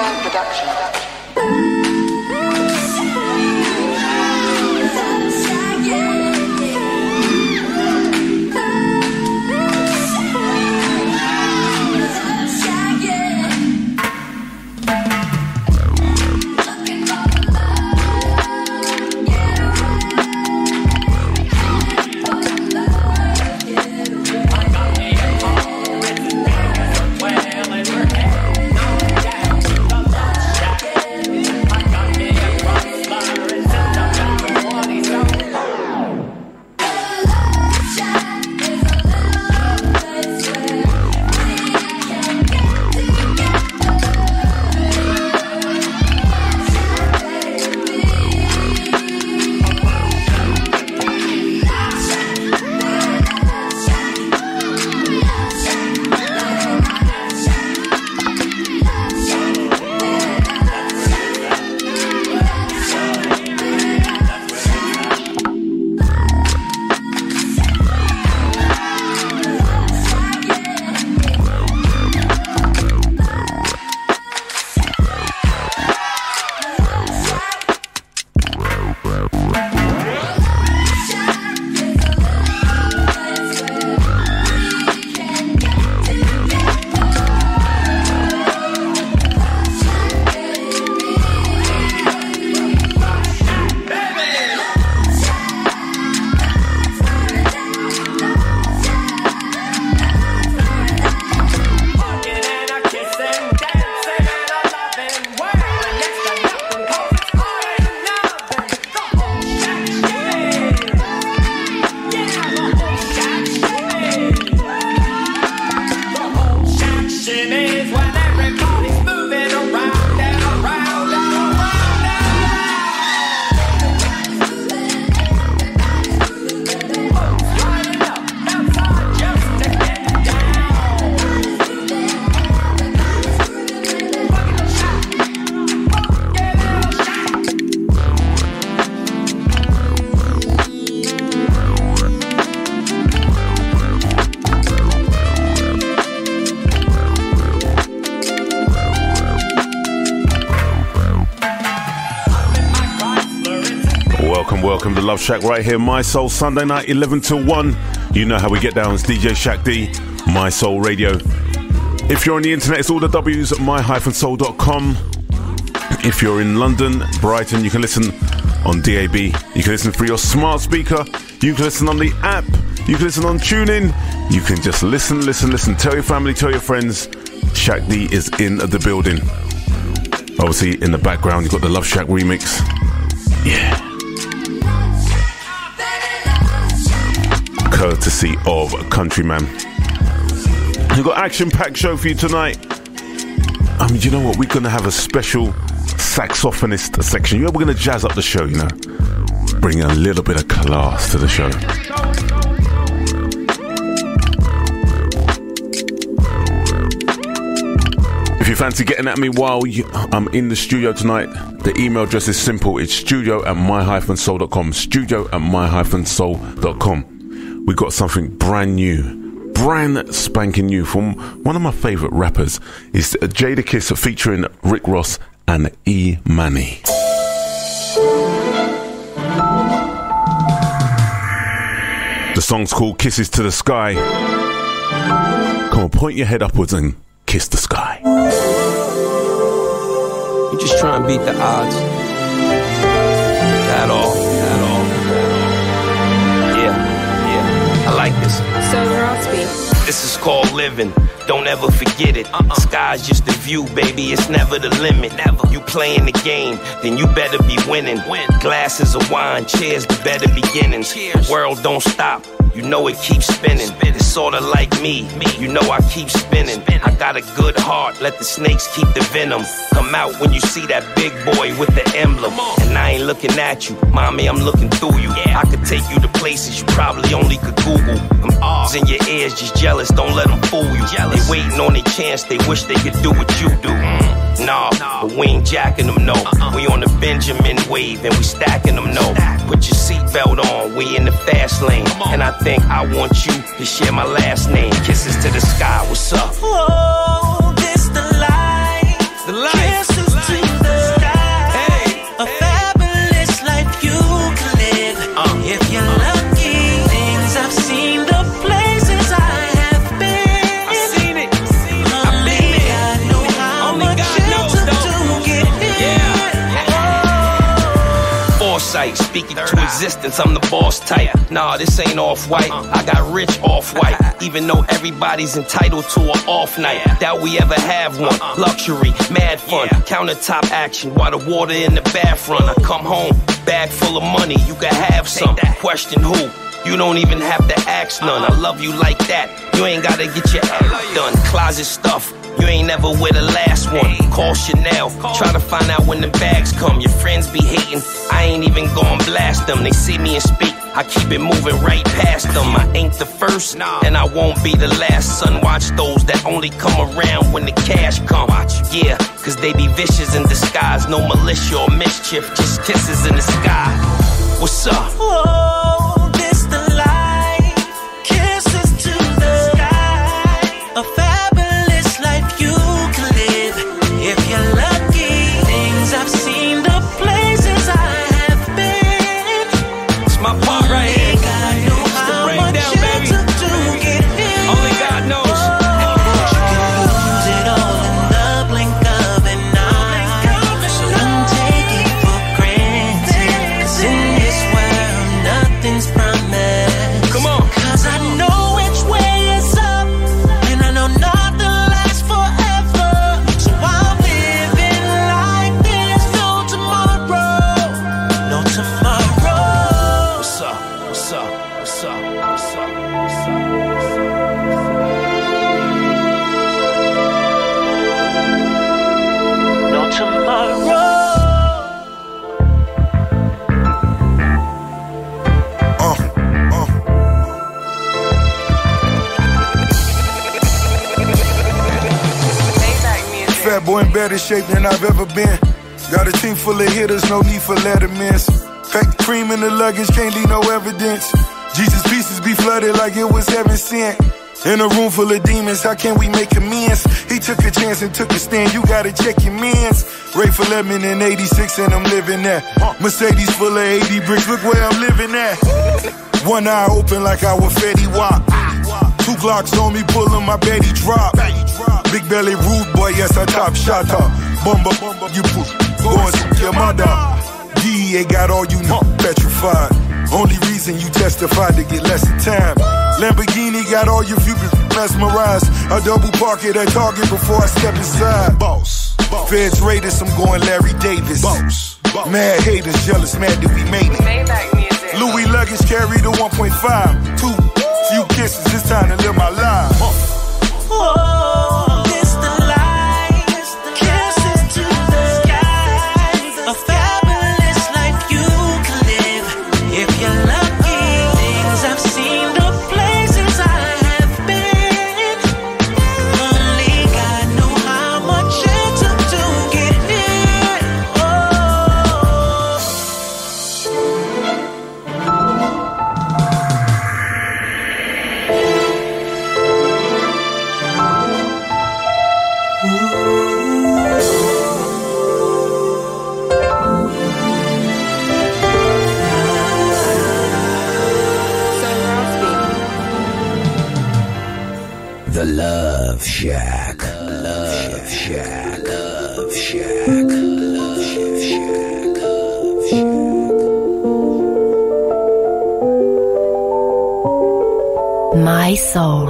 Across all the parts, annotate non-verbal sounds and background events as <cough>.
Production. Love Shaq right here, My Soul, Sunday night, 11 till 1. You know how we get down. It's DJ Shaq D, My Soul Radio. If you're on the internet, it's all the W's at my-soul.com. If you're in London, Brighton, you can listen on DAB. You can listen through your smart speaker. You can listen on the app. You can listen on TuneIn. You can just listen, listen, listen. Tell your family, tell your friends. Shaq D is in the building. Obviously, in the background, you've got the Love Shack remix. Courtesy of Countryman. We've got action-packed show for you tonight. I mean, you know what? We're going to have a special saxophonist section. You know, we're going to jazz up the show, you know. Bring a little bit of class to the show. If you fancy getting at me while you, I'm in the studio tonight, the email address is simple. It's studio at my-soul.com. Studio at my-soul.com we got something brand new, brand spanking new from one of my favorite rappers. Is Jadakiss featuring Rick Ross and E Money. The song's called Kisses to the Sky. Come on, point your head upwards and kiss the sky. You just try and beat the odds. That all. Like this. So Rossby. This is called living. Don't ever forget it. Uh-uh. Sky's just the view, baby. It's never the limit. Never. You playing the game, then you better be winning. Win. Glasses of wine, cheers to better beginnings. Cheers. World don't stop you know it keeps spinning. It's sorta like me. You know I keep spinning. I got a good heart. Let the snakes keep the venom. Come out when you see that big boy with the emblem. And I ain't looking at you, mommy. I'm looking through you. I could take you to places you probably only could Google. Them R's in your ears, just jealous. Don't let them fool you. They waiting on their chance. They wish they could do what you do. Nah, but we ain't jacking them, no. Uh-uh. We on the Benjamin wave and we stacking them, no. Put your seatbelt on, we in the fast lane. And I think I want you to share my last name. Kisses to the sky, what's up? Oh, this the life. The life. Speak it to existence. I'm the boss type. Nah, this ain't off white. I got rich off white. Even though everybody's entitled to an off night. Doubt we ever have one. Luxury, mad fun. Countertop action while the water in the bathroom. I come home, bag full of money. You can have some. Question who? You don't even have to ask none. I love you like that. You ain't gotta get your ass done. Closet stuff. You ain't never with the last one. Call Chanel. Try to find out when the bags come. Your friends be hating. I ain't even gon' blast them. They see me and speak. I keep it moving right past them. I ain't the first, and I won't be the last. Son, watch those that only come around when the cash come. Yeah, cause they be vicious in disguise. No militia or mischief, just kisses in the sky. What's up? Whoa. better shape than I've ever been. Got a team full of hitters, no need for lettermans. Pack cream in the luggage, can't leave no evidence. Jesus' pieces be flooded like it was heaven sent. In a room full of demons, how can we make amends? He took a chance and took a stand, you gotta check your mans. Rayful Edmond in 86 and I'm living that. Mercedes full of 80 bricks, look where I'm living at. One eye open like I was Fetty Wap. Two Glocks on me, pulling my Betty drop. Big belly rude boy, yes, I top shot her. Bumba, bumba, you push. Go and see your mother. DEA got all you know, petrified. Only reason you testified to get less of time. Lamborghini got all your viewers mesmerized. I double park it at Target before I step inside. Boss. Boss. Feds raiders, I'm going Larry Davis. Boss. Boss. Mad haters, jealous, mad that we made it. Louis luggage carried a 1.5. Two few kisses, it's time to live my life. Whoa. My soul,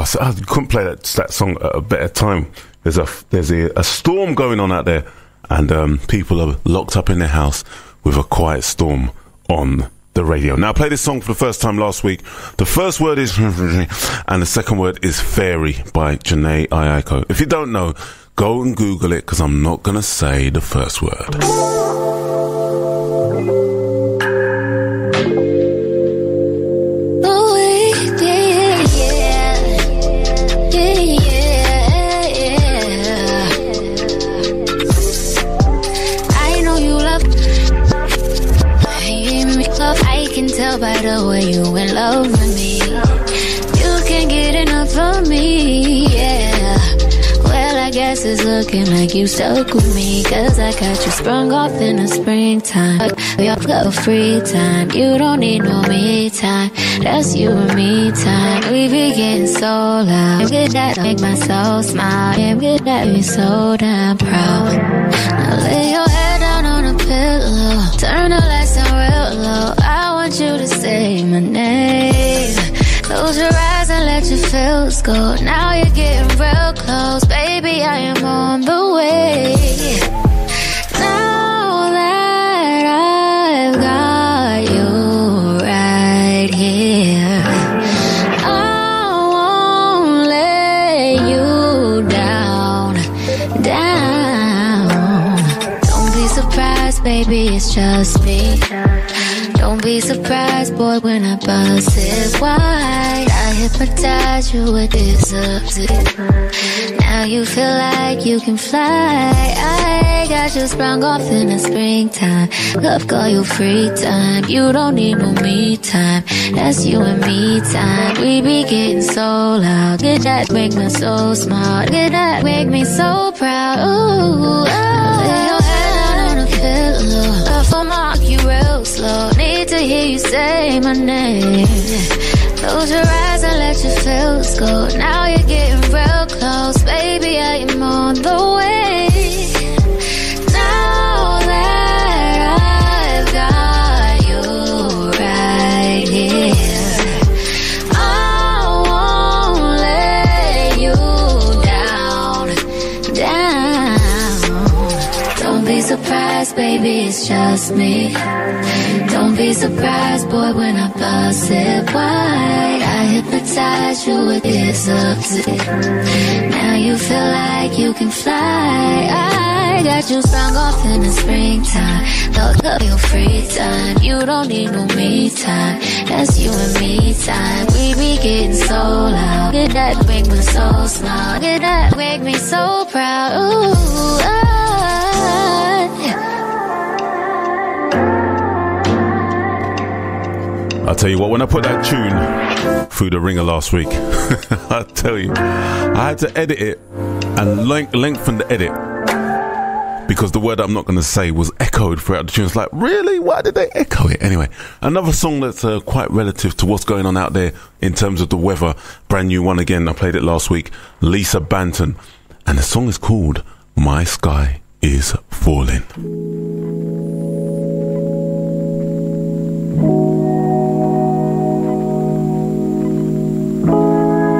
Bus. I couldn't play that, that song at a better time. There's a there's a, a storm going on out there, and um, people are locked up in their house with a quiet storm on the radio. Now, I played this song for the first time last week. The first word is, <laughs> and the second word is fairy by Jhené Aiko. If you don't know, go and Google it because I'm not going to say the first word. Looking like you stuck with me. Cause I got you sprung off in the springtime. Y'all got free time. You don't need no me time. That's you and me time. We be getting so loud. Good that make my soul smile. Yeah, good that be so damn proud. Now lay your head down on a pillow. Turn the lights down real low. I want you to say my name. Close your eyes and let your feels go. Now you're getting real close. Baby, just me. Don't be surprised, boy, when I bust it wide. I hypnotize you with this up Now you feel like you can fly. I got you sprung off in the springtime. Love call you free time. You don't need no me time. That's you and me time. We be getting so loud. Get that make me so smart. Get that make me so proud. Ooh, oh. Hear you say my name. Close your eyes and let your feels go. Now you're getting real close, baby. I am on the way. Now that I've got you right here, I won't let you down, down. Don't be surprised, baby, it's just me. Be surprised, boy, when I bust it wide. I hypnotize you with this up Now you feel like you can fly. I got you sprung off in the springtime. Look up your free time. You don't need no me time. That's you and me time. We be getting so loud. Get that make me so smile. Get that make me so proud. Ooh. I'll tell you what, when I put that tune through the ringer last week, <laughs> I tell you, I had to edit it and length- lengthen the edit because the word I'm not going to say was echoed throughout the tune. It's like, really? Why did they echo it? Anyway, another song that's uh, quite relative to what's going on out there in terms of the weather. Brand new one again. I played it last week. Lisa Banton. And the song is called My Sky is Falling.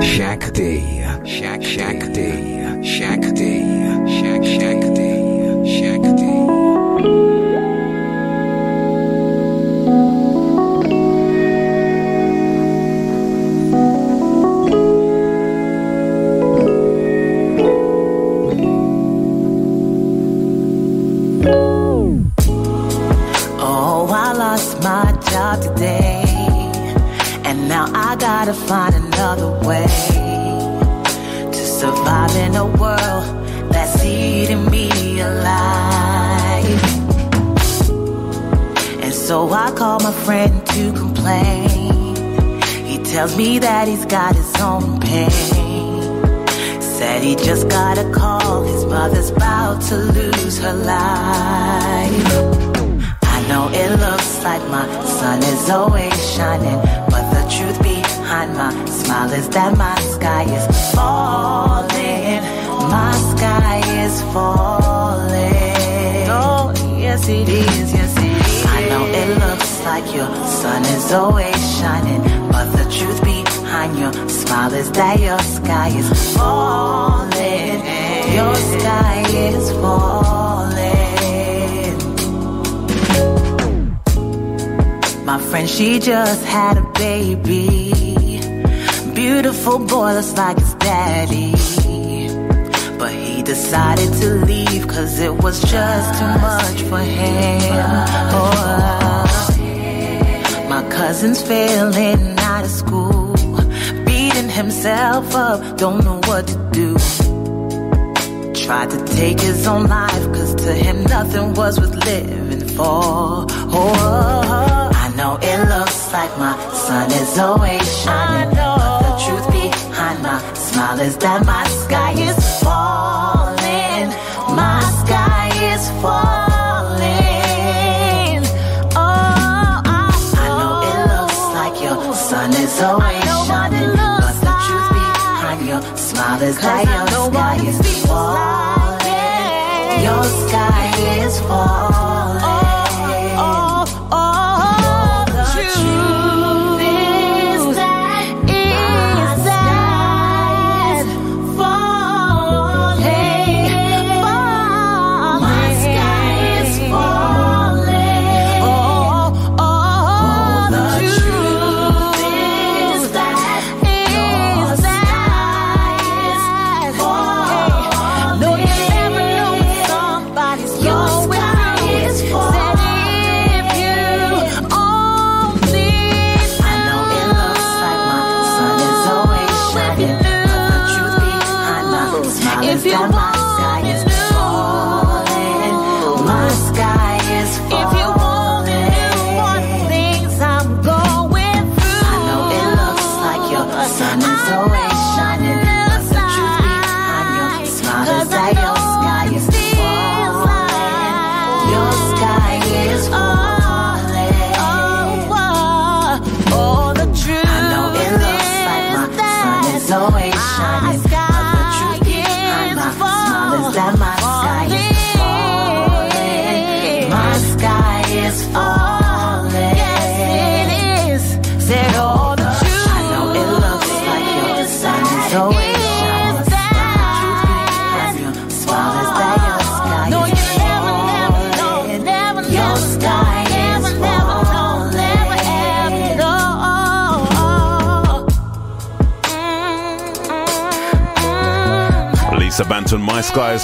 Shaq D, shack Shaq D, Shaq D. Oh, I lost my job today. Now I gotta find another way to survive in a world that's eating me alive. And so I call my friend to complain. He tells me that he's got his own pain. Said he just got a call, his mother's about to lose her life. I know it looks like my sun is always shining, but behind my smile is that my sky is falling. My sky is falling. Oh, yes it is, yes it is. I know it looks like your sun is always shining, but the truth behind your smile is that your sky is falling. Your sky is falling. My friend, she just had a baby. Beautiful boy, looks like his daddy. But he decided to leave cause it was just too much for him. Oh, my cousin's failing out of school, beating himself up, don't know what to do. Tried to take his own life, cause to him nothing was worth living for. Oh, I know it looks like my sun is always shining, behind my smile is that my sky is falling. My sky is falling. Oh, I know it looks like your sun is always shining, but the truth behind your smile is that your sky is falling. Your sky is falling.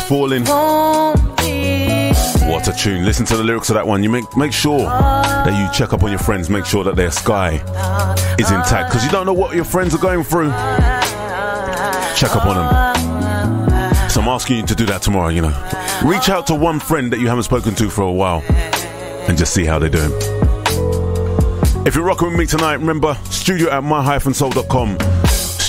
Falling. What a tune. Listen to the lyrics of that one. You make make sure that you check up on your friends, make sure that their sky is intact. Because you don't know what your friends are going through. Check up on them. So I'm asking you to do that tomorrow, you know. Reach out to one friend that you haven't spoken to for a while and just see how they're doing. If you're rocking with me tonight, remember studio at my-soul.com.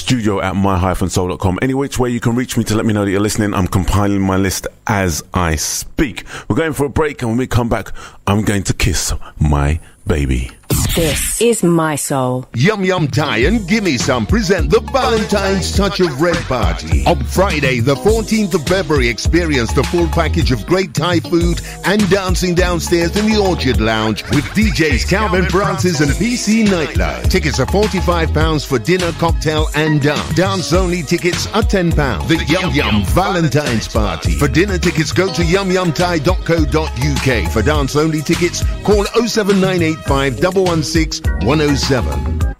Studio at my-soul.com. Any which way you can reach me to let me know that you're listening. I'm compiling my list as I speak. We're going for a break, and when we come back, I'm going to kiss my baby. This is My Soul. Yum Yum Thai and Gimme Some present the Valentine's Touch of Red Party. On Friday, the 14th of February, experience the full package of great Thai food and dancing downstairs in the Orchard Lounge with DJs Calvin Francis and PC Nightlife. Tickets are £45 for dinner, cocktail and dance. Dance only tickets are £10. The Yum Yum Valentine's Party. For dinner tickets, go to yumyumthai.co.uk. For dance only tickets, call 07985 116 107.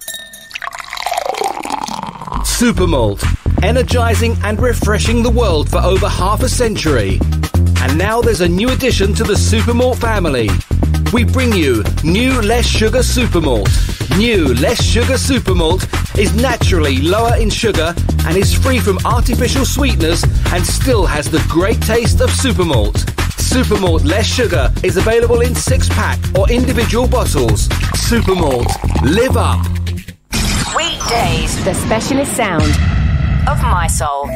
Supermalt, energizing and refreshing the world for over half a century. And now there's a new addition to the Supermalt family. We bring you new less sugar Supermalt. New less sugar Supermalt is naturally lower in sugar and is free from artificial sweeteners and still has the great taste of Supermalt. Supermalt less sugar is available in six pack or individual bottles. Supermalt, live up. Weekdays, the specialist sound of My Soul.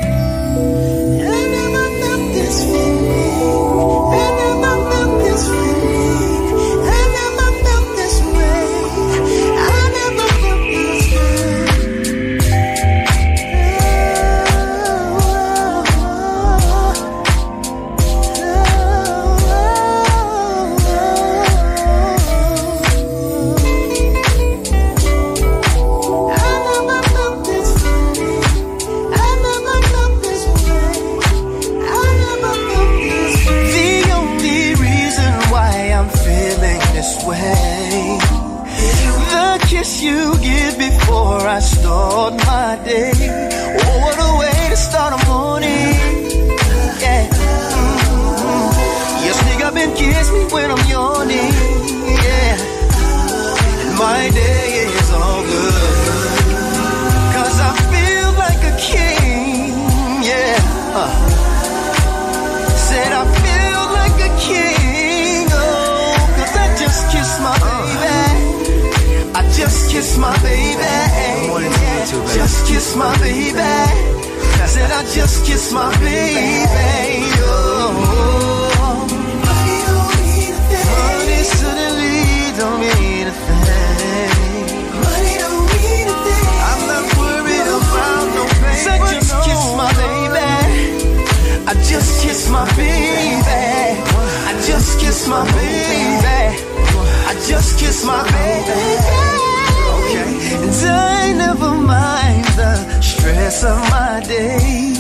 Kiss you give before I start my day. Oh, what a way to start a morning. Yeah. Mm-hmm. You sneak up and kiss me when I'm yawning. Yeah. And my day is all good. Kissed my baby. Just kiss my baby. Said I just kissed my baby. Oh, money suddenly don't mean a thing. Money don't mean a thing. I'm not worried about no pain. Just kiss my baby. I just kissed my baby. I just kissed my baby. I just kissed my baby. Okay. And I never mind the stress of my day.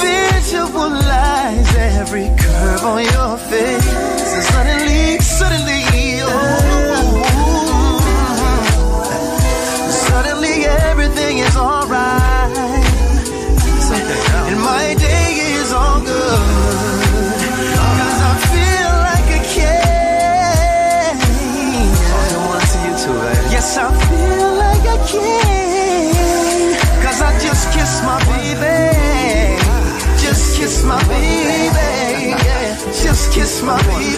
Visualize every curve on your face. And suddenly, suddenly, oh, Just kiss my baby.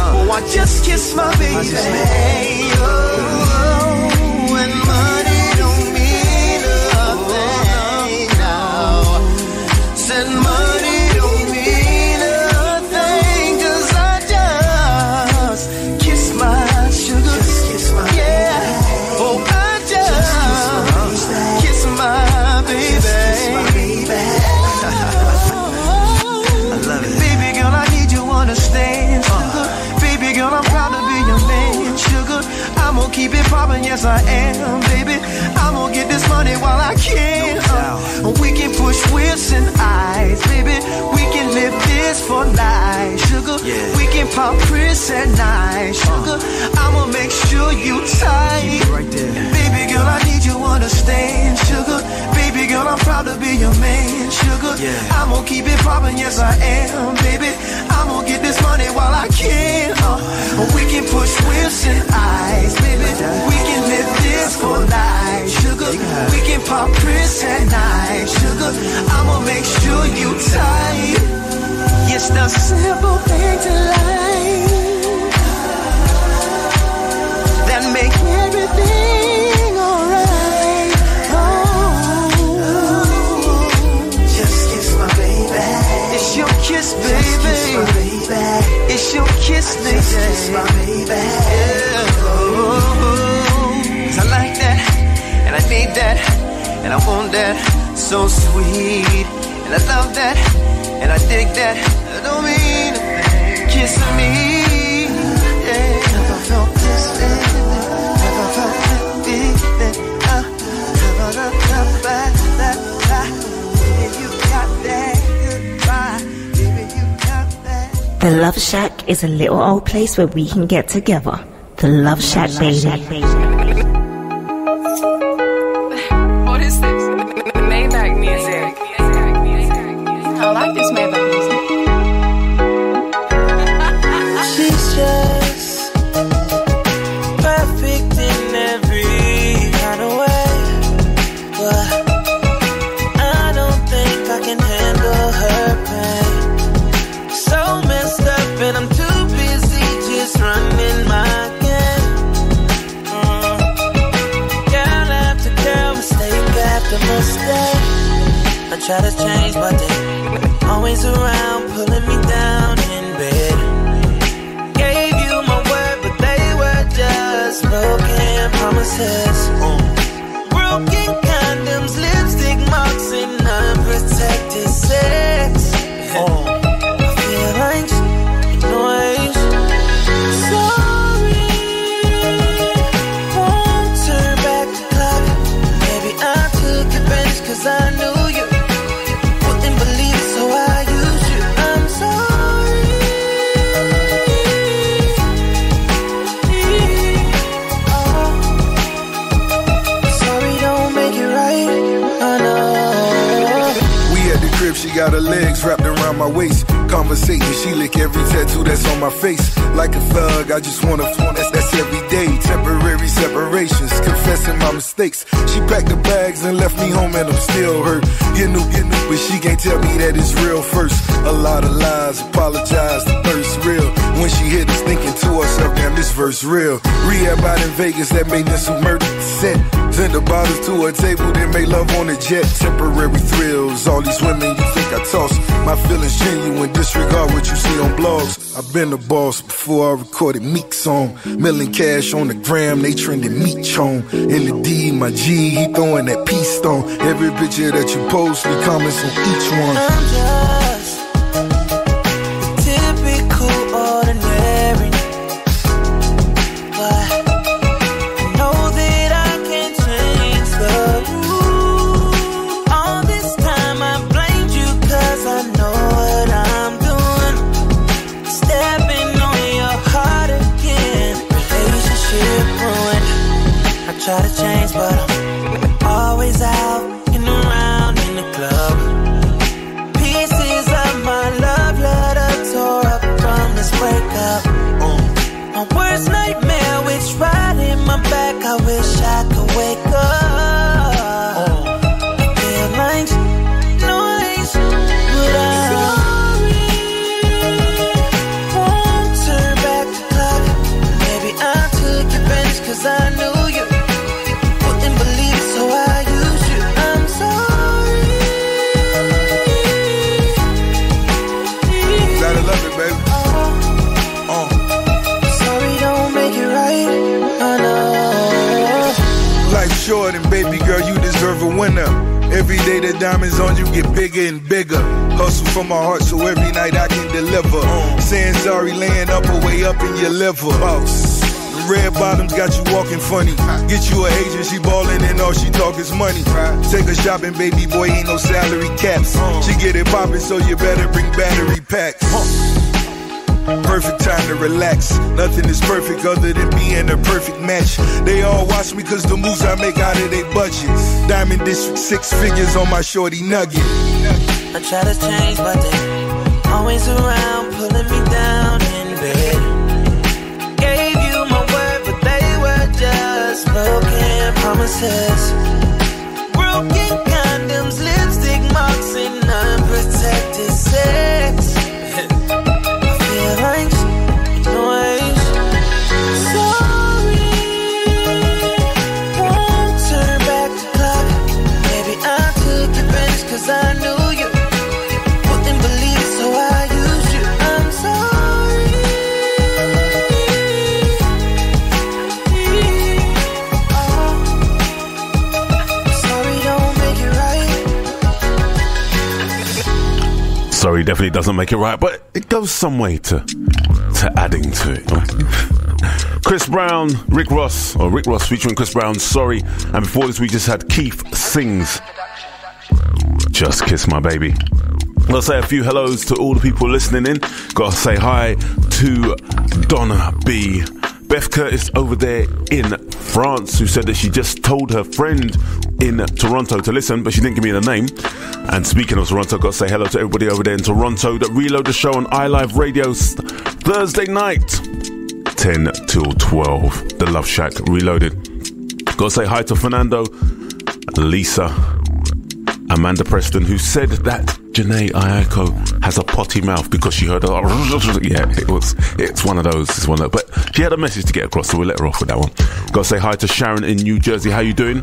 Oh, I just kiss my baby. Oh, I am, baby. I'm gonna get this money while I can. Uh, we can push wheels and eyes, baby. We can live this for life, sugar. We can pop Chris at night, sugar. I'ma make sure you tight. right Baby girl, I need you understand, sugar. Baby girl, I'm proud to be your man, sugar. Yeah. I'm gonna keep it poppin', yes I am, baby. I'm gonna get this money while I can. Uh, we can push wheels and eyes, baby. We can live this for life, sugar. We can pop Chris at night, sugar. I'ma make sure you tight. Yes, the simple things in life that make everything your kiss, baby. It's your kiss, baby. Just kiss my baby. Yeah. Oh, I like that, and I need that, and I want that so sweet, and I love that, and I dig that. I don't mean a thing. Kissing me. Yeah. Never felt this feeling. Never felt that feeling. Uh, never felt The Love Shack is a little old place where we can get together. The Love Shack, baby. Try to change, but they always around, pulling me down in bed. Gave you my word, but they were just broken promises. Broken got her legs wrapped around my waist. Conversating, she lick every tattoo that's on my face. Like a thug, I just wanna flaunt that's, that's every day. Temporary separations, confessing my mistakes. She packed the bags and left me home, and I'm still hurt. You new, you new, but she can't tell me that it's real first. A lot of lies, apologize, the thirst real. When she hit us, thinking to herself, damn, this verse real. Rehab out in Vegas, that made this the set. Send the bottles to a table, then make love on a jet. Temporary thrills, all these women you think I toss. My feelings genuine, disregard what you see on blogs. I've been the boss before I recorded Meek song. Milling cash on the gram, they trending meat chone. In the D, my G, he throwing that peace stone. Every picture that you post, me comments on each one. Shopping, baby boy, ain't no salary caps. She get it poppin', so you better bring battery packs. Perfect time to relax. Nothing is perfect other than being a perfect match. They all watch me cause the moves I make out of their budget. Diamond District, six figures on my shorty nugget. I try to change, but they always around, pulling me down in bed. Gave you my word, but they were just broken promises. Broken condoms, lipstick marks, and unprotected sex. Definitely doesn't make it right, but it goes some way to to adding to it. Chris Brown, Rick Ross, or Rick Ross featuring Chris Brown, Sorry. And before this, we just had Keith Sings, Just Kiss My Baby. I'll say a few hellos to all the people listening in. Gotta say hi to Donna B. Beth Curtis over there in France, who said that she just told her friend in Toronto to listen, but she didn't give me the name. And speaking of Toronto, I've got to say hello to everybody over there in Toronto that reload the show on iLive Radio Thursday night, 10 till 12. The Love Shaq reloaded. Got to say hi to Fernando, Lisa, Amanda Preston, who said that Jhené Aiko has a potty mouth because she heard a <laughs> yeah, it was it's one of those, it's one of those. But she had a message to get across, so we'll let her off with that one. Got to say hi to Sharon in New Jersey. How you doing?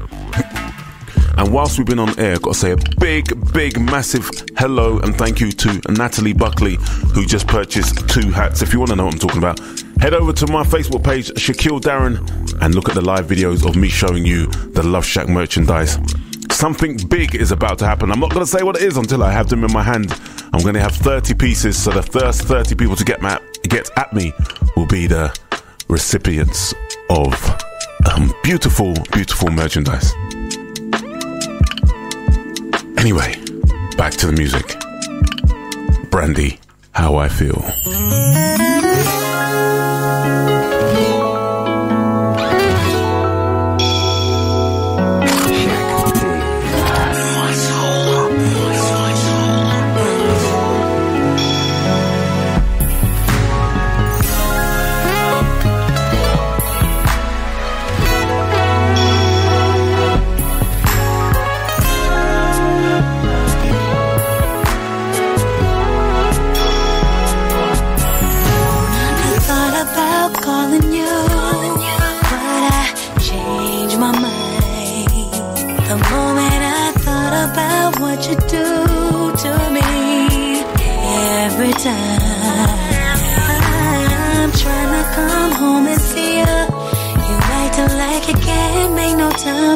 And whilst we've been on air, got to say a big, big, massive hello and thank you to Natalie Buckley, who just purchased two hats. If you want to know what I'm talking about, head over to my Facebook page, Shaquille Darren, and look at the live videos of me showing you the Love Shaq merchandise. Something big is about to happen. I'm not going to say what it is until I have them in my hand. I'm going to have 30 pieces, so the first 30 people to get, ma- get at me will be the recipients of um, beautiful, beautiful merchandise. Anyway, back to the music. Brandy, how I feel.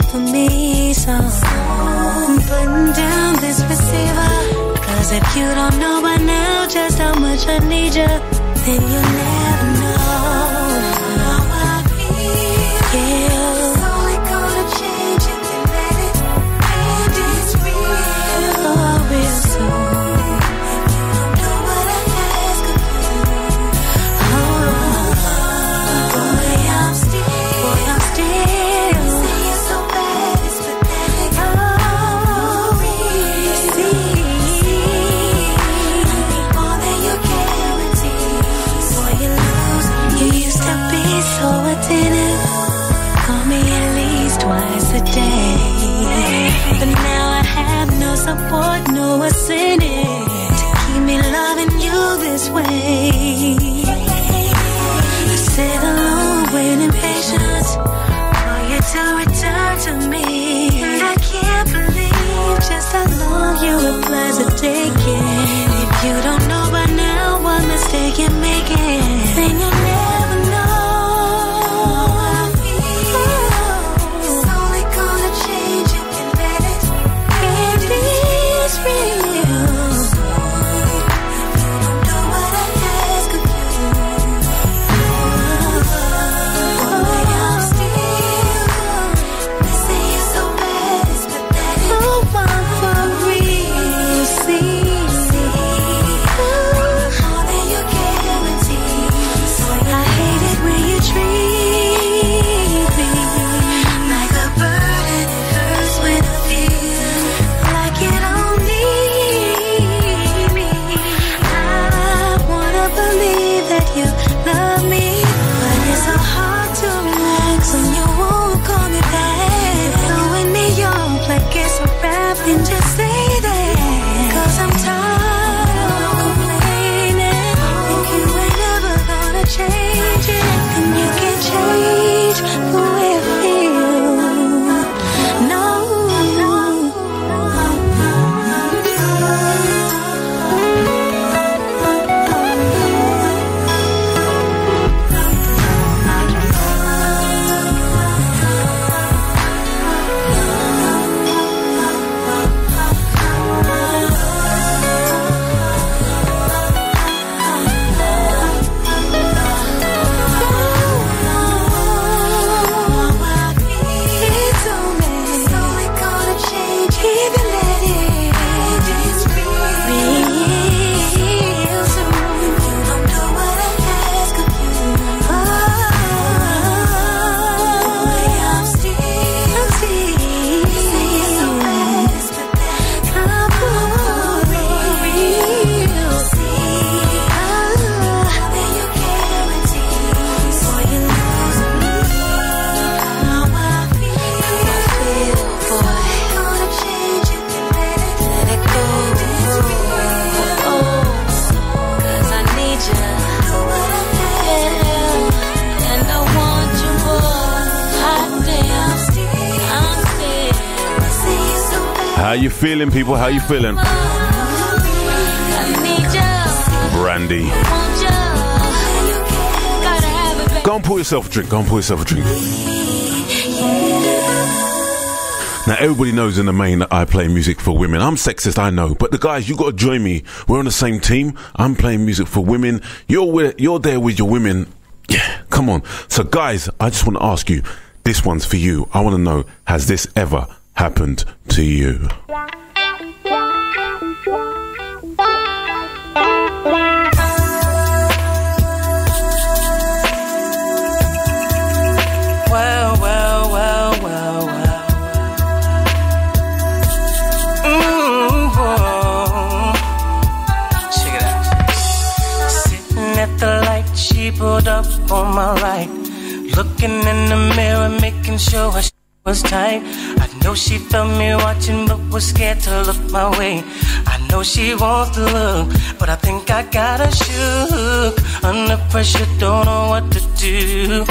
Time for me. So putting down this receiver. Cause if you don't know by now just how much I need you, then you'll never know feeling, people? How you feeling? Brandy. Go and pour yourself a drink. Go and pour yourself a drink. Now, everybody knows in the main that I play music for women. I'm sexist, I know, but the guys, you got to join me. We're on the same team. I'm playing music for women. You're with, you're there with your women. Yeah, come on. So, guys, I just want to ask you. This one's for you. I want to know: Has this ever happened to you? Looking in the mirror, making sure her shit was tight. I know she felt me watching, but was scared to look my way. I know she wants to look, but I think I got her shook. Under pressure, don't know what to do.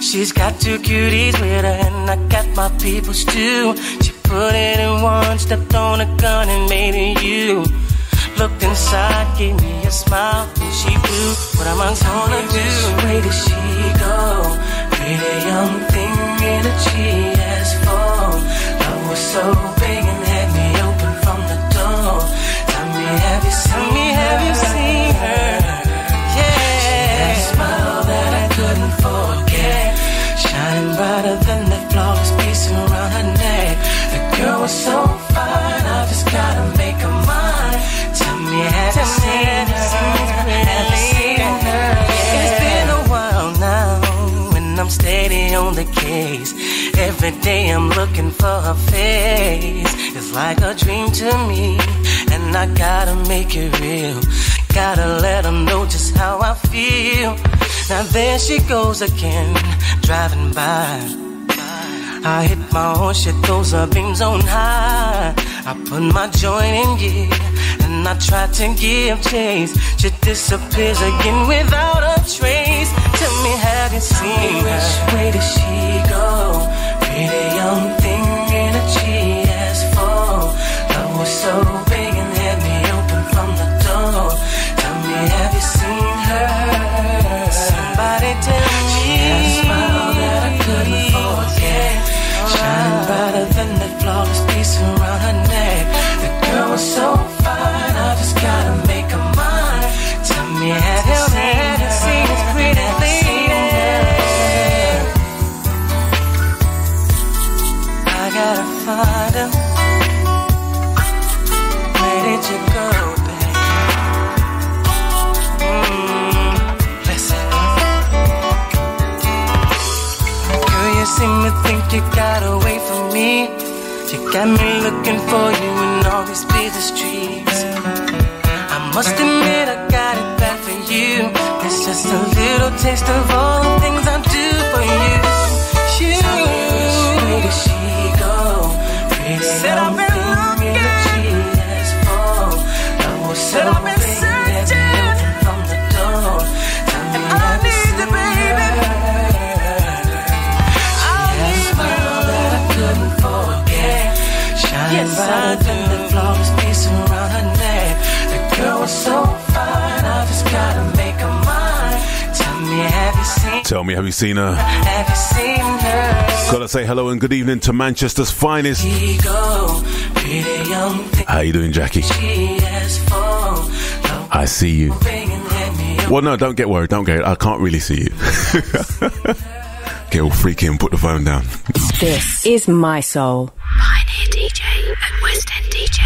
She's got two cuties with her, and I got my peoples too. She put it in one, stepped on a gun and made it you. looked inside, gave me a smile, and she blew. What am I gonna do? Which way did she go? Pretty young thing in a GS4. Love was so big and had me open from the door. Tell me, have you seen me? Have you seen her? On the case. Every day I'm looking for her face. It's like a dream to me, and I gotta make it real. Gotta let her know just how I feel. Now there she goes again, driving by. I hit my horn, shit goes up beams on high. I put my joint in gear, and I try to give chase. She disappears again without a trace. Tell me, have seen her? Which way did she go? Pretty young thing in a GS4. Love was so you got away from me. You got me looking for you in all these busy streets. I must admit I got it bad for you. It's just a little taste of all the things I do for you. You. Where did she go? Pretty Said been Tell me, have you seen? Tell me, have you seen her? Have you seen her? Gotta say hello and good evening to Manchester's finest. She go, young thing. How you doing, Jackie? GS4. I see you. Bring and let me Well, no, don't get worried. Don't get. I can't really see you. <laughs> get all freaky and put the phone down. This is My Soul. Pioneer DJ and West End DJ,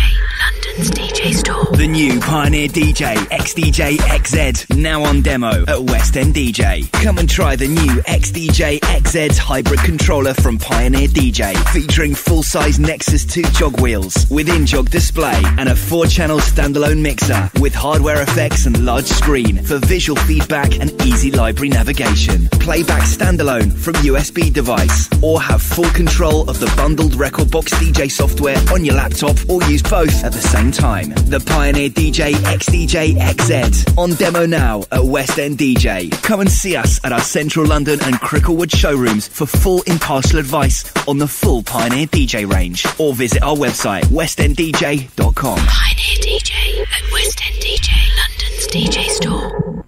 DJ store. The new Pioneer DJ XDJ XZ now on demo at West End DJ. Come and try the new XDJ XZ hybrid controller from Pioneer DJ, featuring full-size Nexus 2 jog wheels with in-jog display and a four-channel standalone mixer with hardware effects and large screen for visual feedback and easy library navigation. Playback standalone from USB device or have full control of the bundled rekordbox DJ software on your laptop or use both at the same time. The Pioneer DJ XDJ XZ on demo now at West End DJ. Come and see us at our Central London and Cricklewood showrooms for full impartial advice on the full Pioneer DJ range or visit our website westenddj.com. Pioneer DJ at West End DJ, London's DJ store.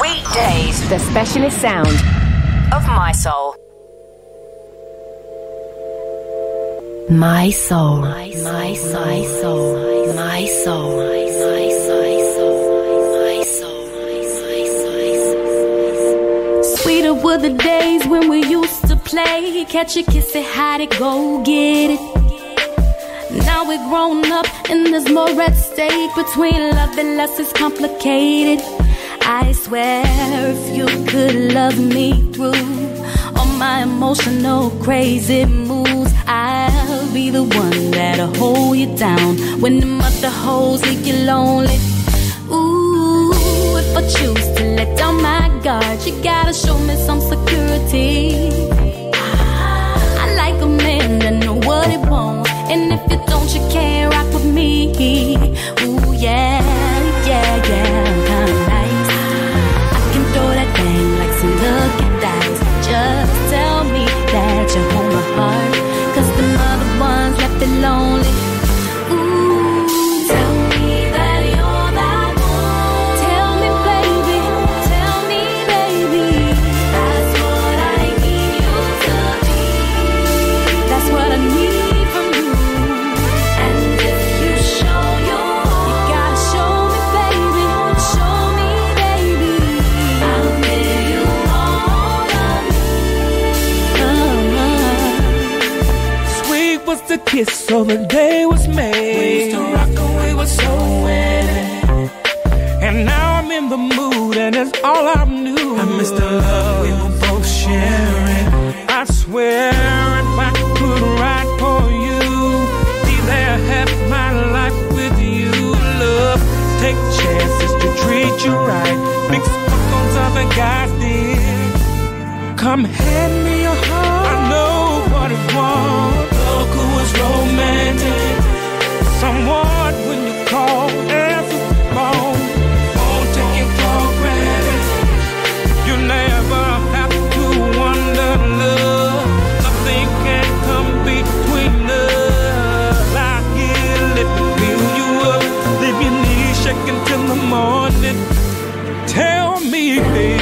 Weekdays, the specialist sound of My Soul. My soul, my soul, my soul, my soul, my soul. Sweeter were the days when we used to play. Catch a kiss it, hide it, go get it. Now we're grown up and there's more at stake between love and lust is complicated. I swear if you could love me through all my emotional crazy moves, I'll be the one that'll hold you down when the mother holes leave you lonely. Ooh, if I choose to let down my guard, you gotta show me some security. I like a man that know what he wants, and if you don't, you can't rock with me. Ooh, yeah, yeah, yeah, I'm kinda nice. I can throw that thing like some lucky lonely. Kiss, so the day was made. We used to rock and we were so winning. And now I'm in the mood, and it's all I knew. I miss the love we were both sharing. I swear, if I could write for you, be there half my life with you, love. Take chances to treat you right. Big fuck on other guys did. Come hand me your heart. I know what it was. Someone when you call phone. Won't take it for granted. You never have to wonder, love. Nothing can come between us. Me fill you up. Leave your knees shaking till the morning. Tell me, baby.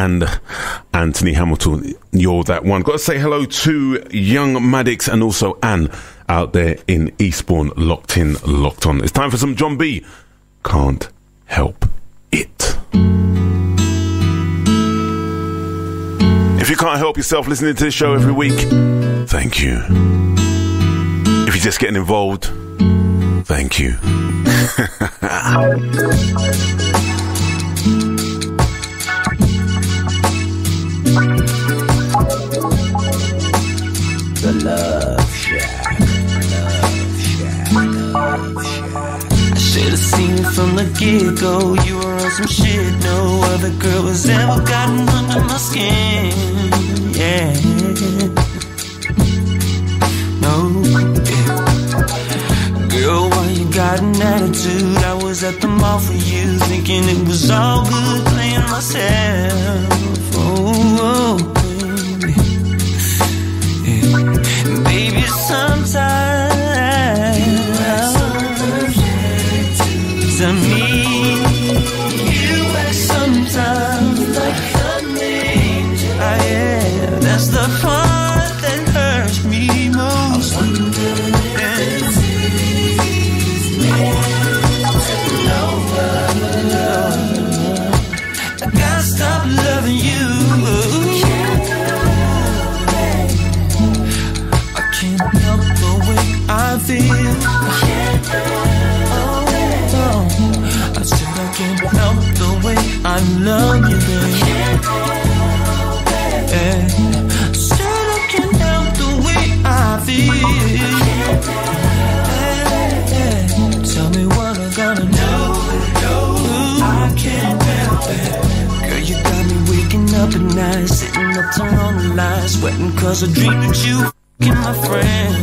And Anthony Hamilton. You're that one. Got to say hello to young Maddox and also Anne out there in Eastbourne, locked in, locked on. It's time for some Jon B. Can't help it. If you can't help yourself listening to this show every week, thank you. If you're just getting involved, thank you. <laughs> Love Shaq. I should've seen it from the get-go You were on some shit No other girl has ever gotten under my skin Yeah No yeah. Girl, why you got an attitude? I was at the mall for you Thinking it was all good Playing myself Oh, oh sometimes love you, babe. Yeah. I can't help the way I feel. Yeah, yeah. Tell me what I gotta do. I can't help it. Girl, you got me waking up at night, sitting up, turn on the lights, sweating cause I dream that you f***ing my friend.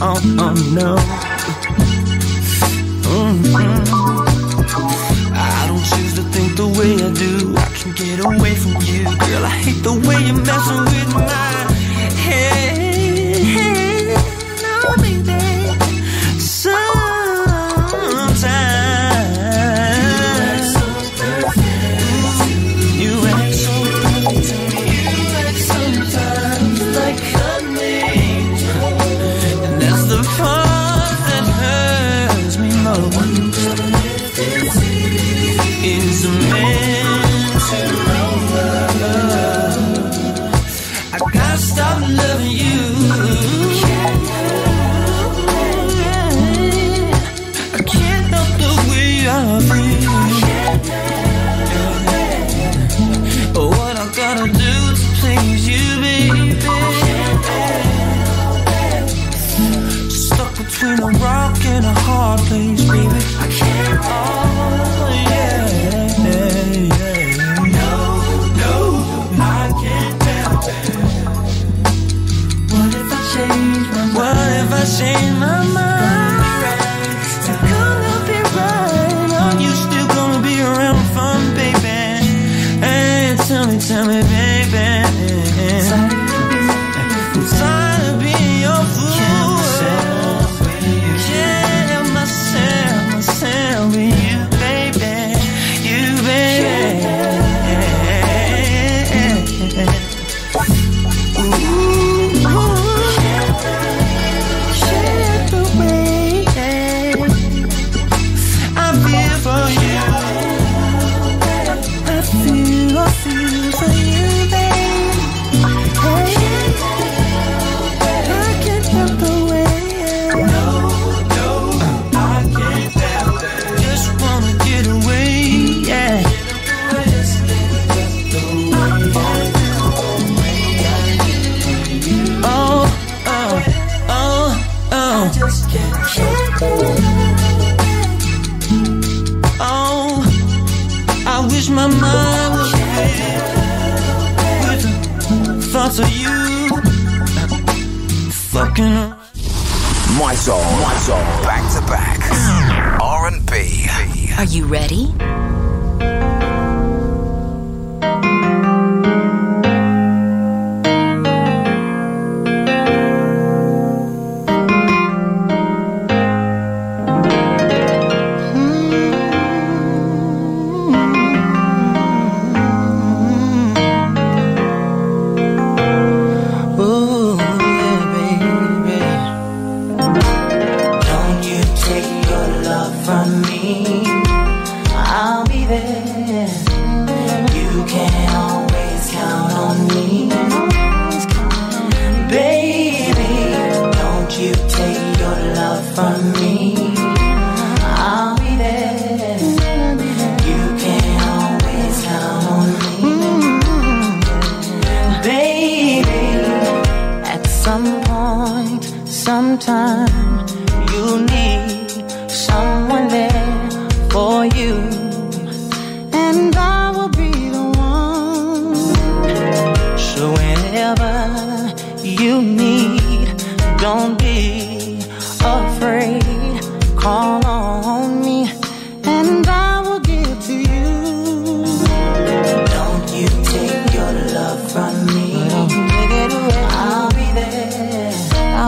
Oh, oh no. Mhm. I away from you, girl. I hate the way you're messing with my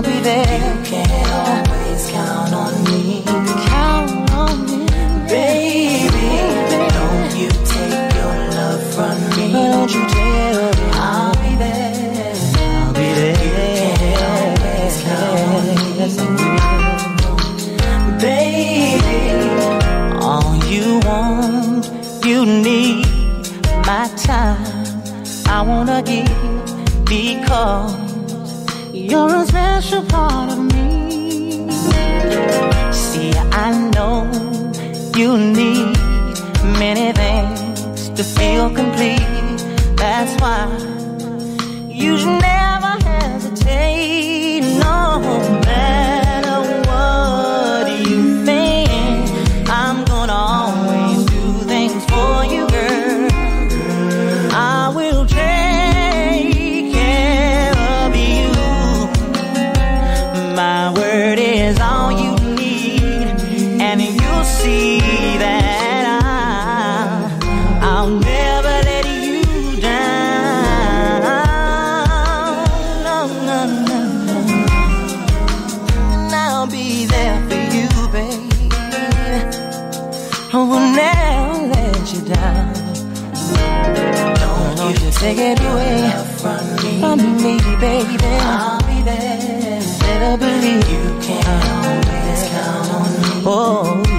I'll be there. You can always count on me. Count on me, baby. baby. Don't you take your love from me. Don't you dare. I'll be there. I'll be there. You can always count on me. Baby, all you want, you need my time. I wanna give because you're a special part of me. See, I know you need many things to feel complete. That's why usually. Take it away from me, from me baby. I'll be there. Better believe you can always count on me. Oh.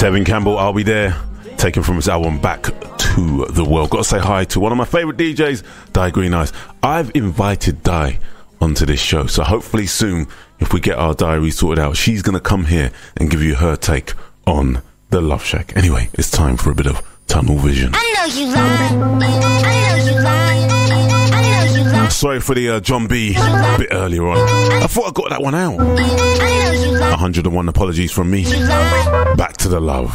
Tevin Campbell, I'll be there. Taken from his album Back to the World. Got to say hi to one of my favorite DJs, Di Green Eyes. I've invited Di onto this show, so hopefully soon, if we get our diary sorted out, she's to come here and give you her take on the Love Shaq. Anyway, it's time for a bit of tunnel vision. I know you lie. Sorry for the uh, Jon B a <laughs> bit earlier on. I thought I got that one out. 101 apologies from me. Back to the love.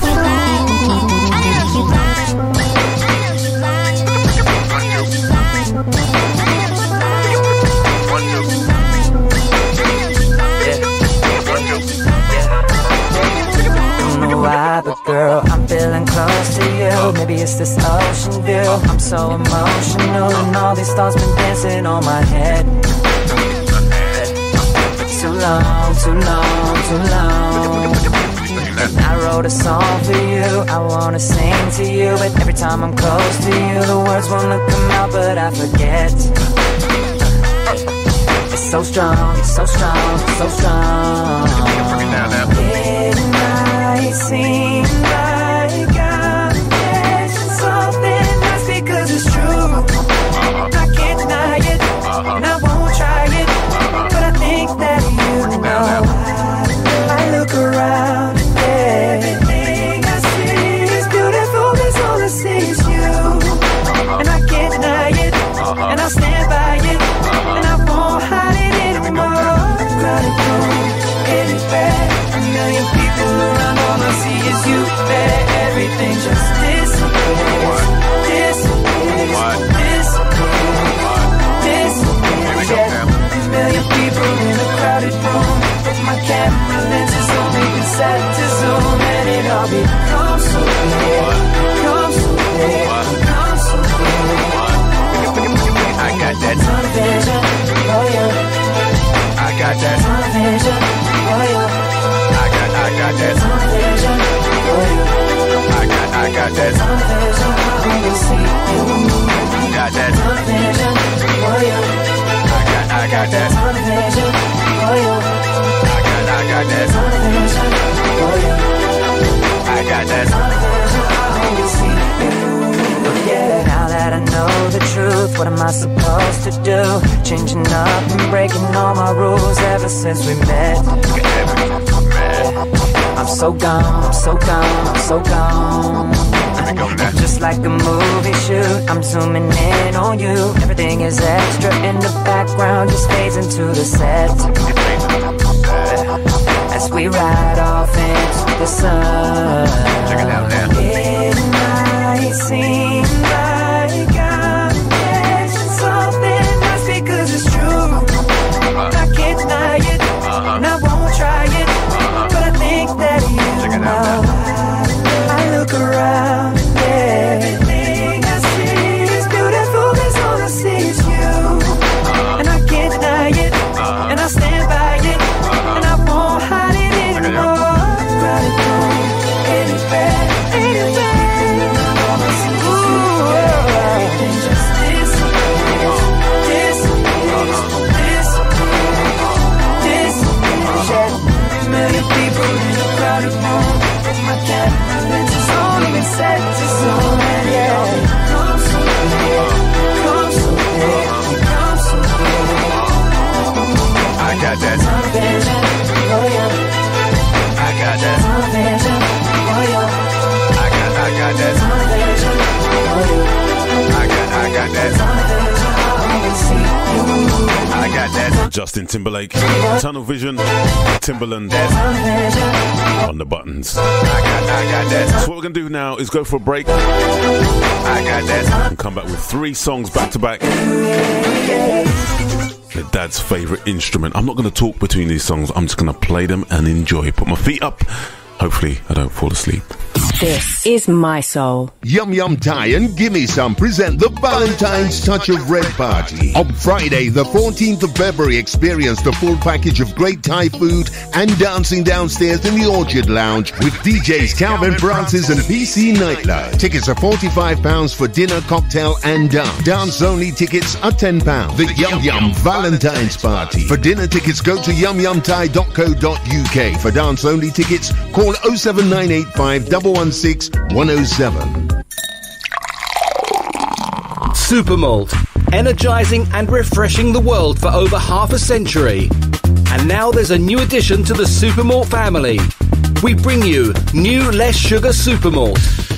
I'm so emotional, and all these thoughts been dancing on my head. Too long, too long, too long. And I wrote a song for you. I wanna sing to you, but every time I'm close to you, the words wanna come out, but I forget. It's so strong, it's so strong, so strong. It might seem got, I got that. Got that. I got, I got that. I got, I got that. I got that Now that I know the truth, what am I supposed to do? Changing up and breaking all my rules ever since we met. I'm so gone, so gone, I'm so gone. Just like a movie shoot, I'm zooming in on you. Everything is extra in the background, just fades into the set. As we ride off into the sun. Check it out now. Justin Timberlake. Tunnel Vision, Timbaland on the buttons. So what we're gonna do now is go for a break and come back with three songs back to back. The dad's favorite instrument. I'm not gonna talk between these songs. I'm just gonna play them and enjoy. Put my feet up. Hopefully, I don't fall asleep. This is my soul. Yum Yum Thai and Gimme Some present the Valentine's Touch of Red Party. On Friday, the 14th of February, experience the full package of great Thai food and dancing downstairs in the Orchard Lounge with DJs Calvin Francis and PC Nightlife. Tickets are £45 for dinner, cocktail, and dance. Dance only tickets are £10. The Yum Yum Valentine's Party. For dinner tickets, go to yumyumthai.co.uk. For dance only tickets, call 07985 116 107. Supermalt, energizing and refreshing the world for over half a century. And now there's a new addition to the Supermalt family. We bring you new less sugar Supermalt.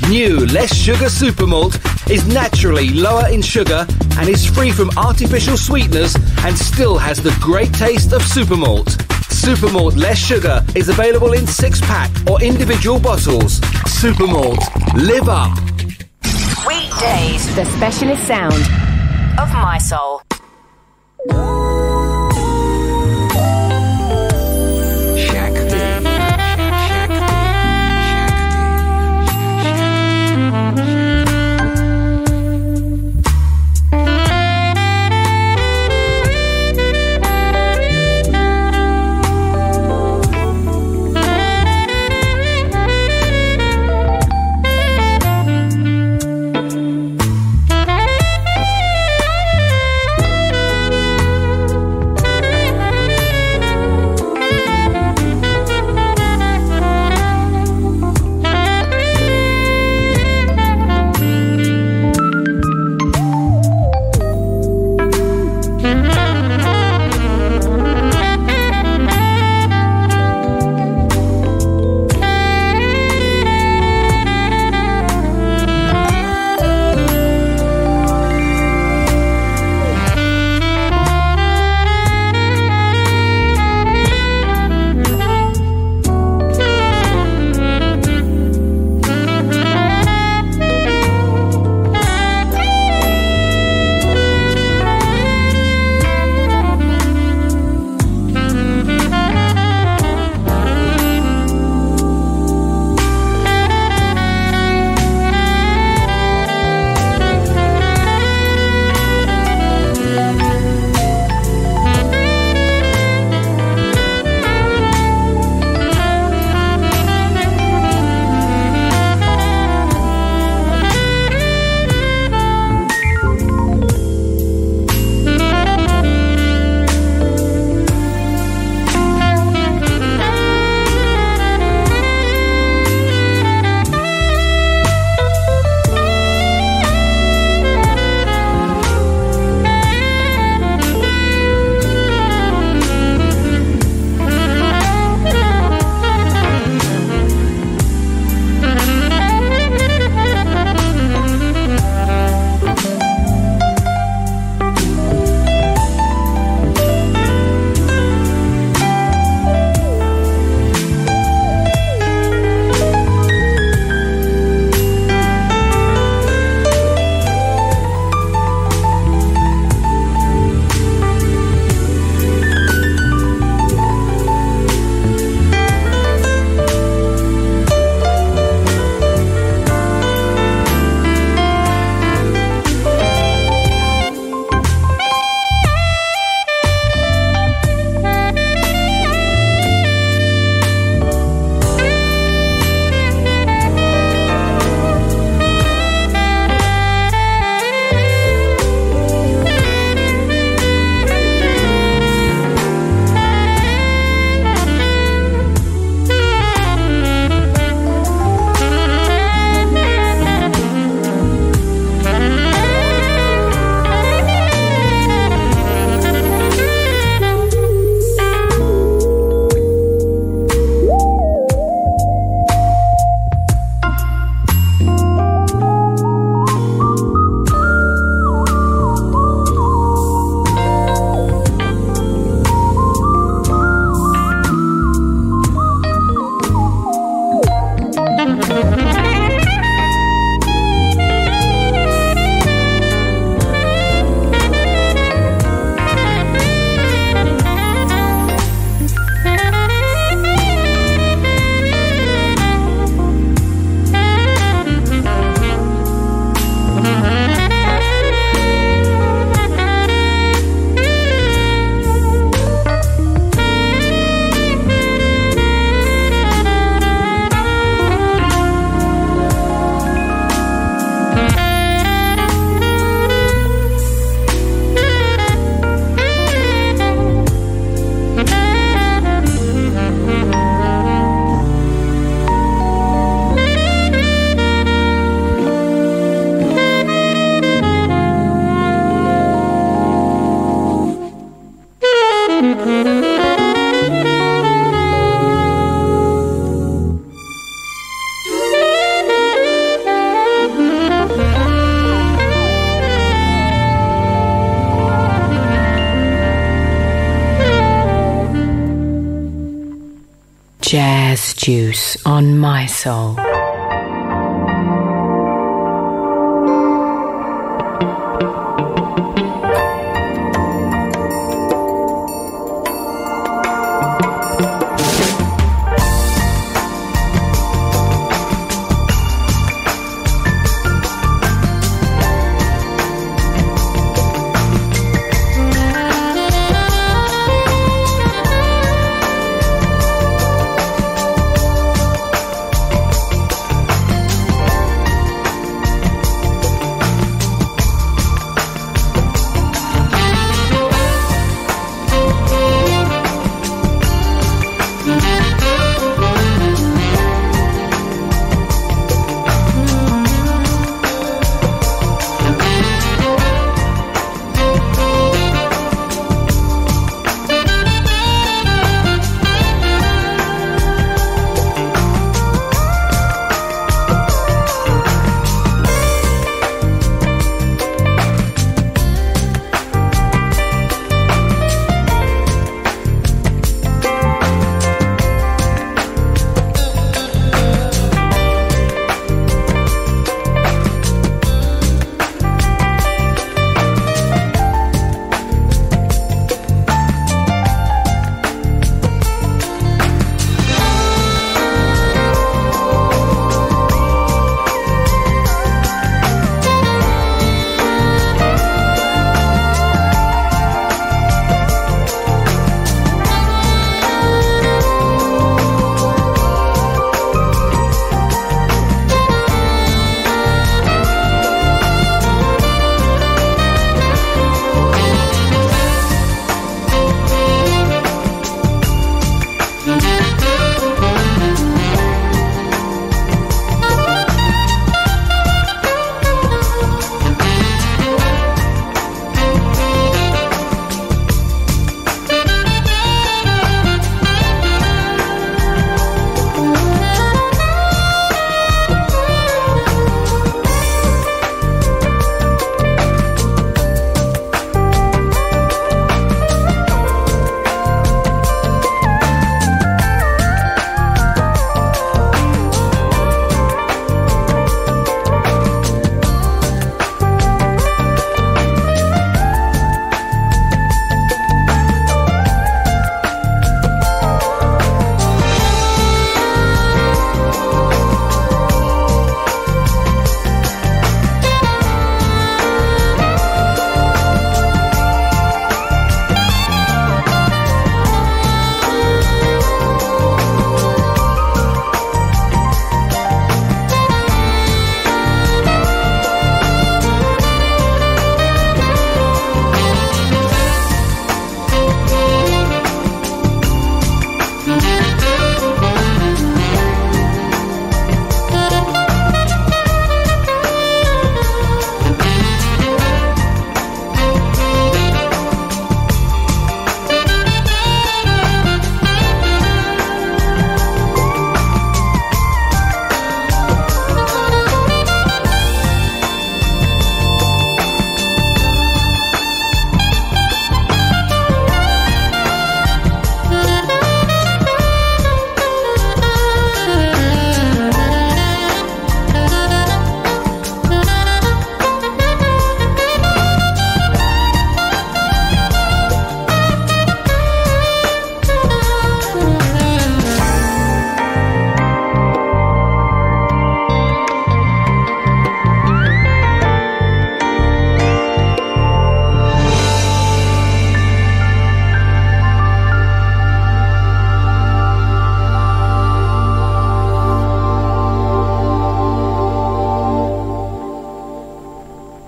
New less sugar Supermalt is naturally lower in sugar and is free from artificial sweeteners and still has the great taste of Supermalt. Supermalt less sugar is available in six pack or individual bottles. Supermalt, live up. Weekdays, the specialist sound of my soul.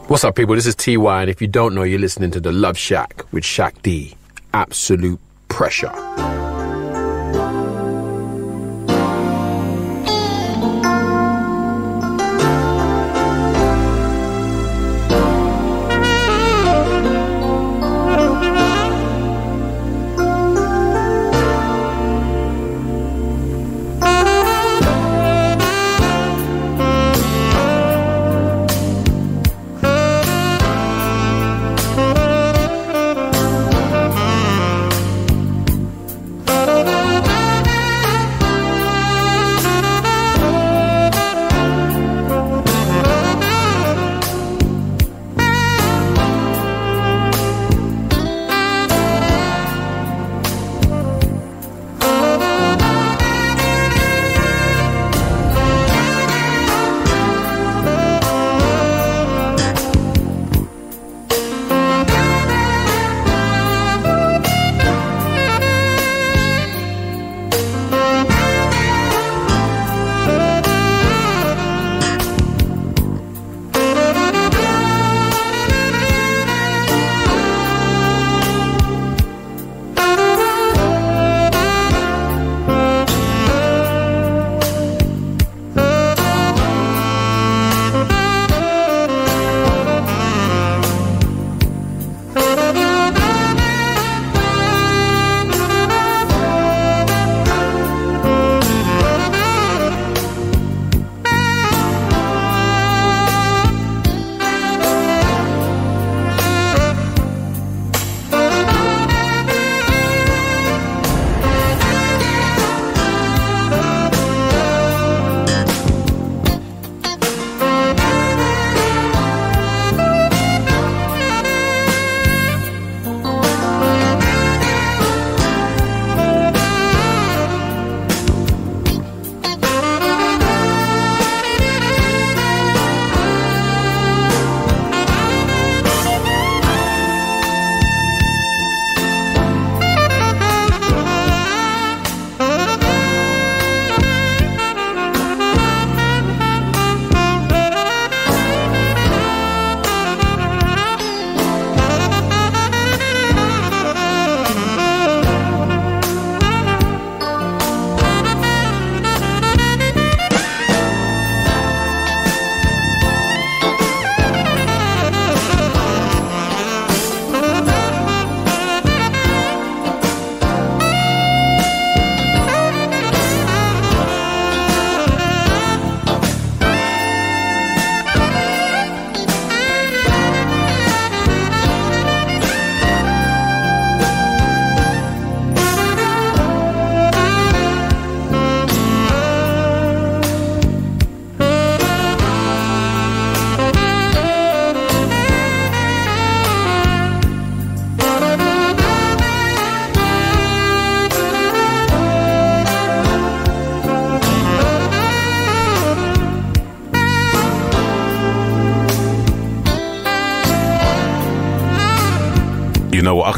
What's up, people? This is TY, and if you don't know, you're listening to The Love Shaq with Shaq D. Absolute pressure.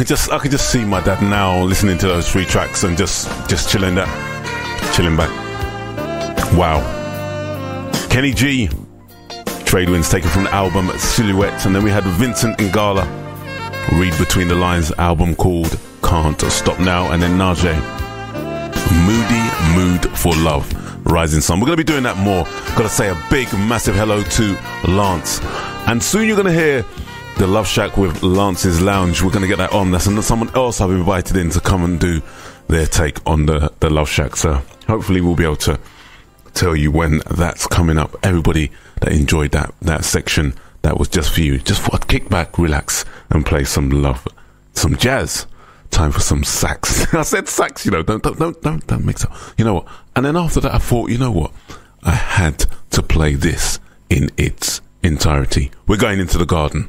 Could just I could just see my dad now listening to those three tracks and just just chilling that, chilling back. Wow. Kenny G, Trade Winds taken from the album Silhouette, and then we had Vincent Ingala, Read Between the Lines album called Can't Stop Now, and then Najee, Moody Mood for Love, Rising Sun. We're going to be doing that more. Got to say a big, massive hello to Lance. And soon you're going to hear the Love Shaq with Lance's Lounge. We're going to get that on. That's someone else I've invited in to come and do their take on the, the Love Shaq. So hopefully we'll be able to tell you when that's coming up. Everybody that enjoyed that that section, that was just for you. Just for kick back, relax, and play some love, some jazz. Time for some sax. <laughs> I said sax, you know. Don't don't don't don't, don't mix up. You know what? And then after that, I thought, you know what? I had to play this in its entirety. We're going into the garden.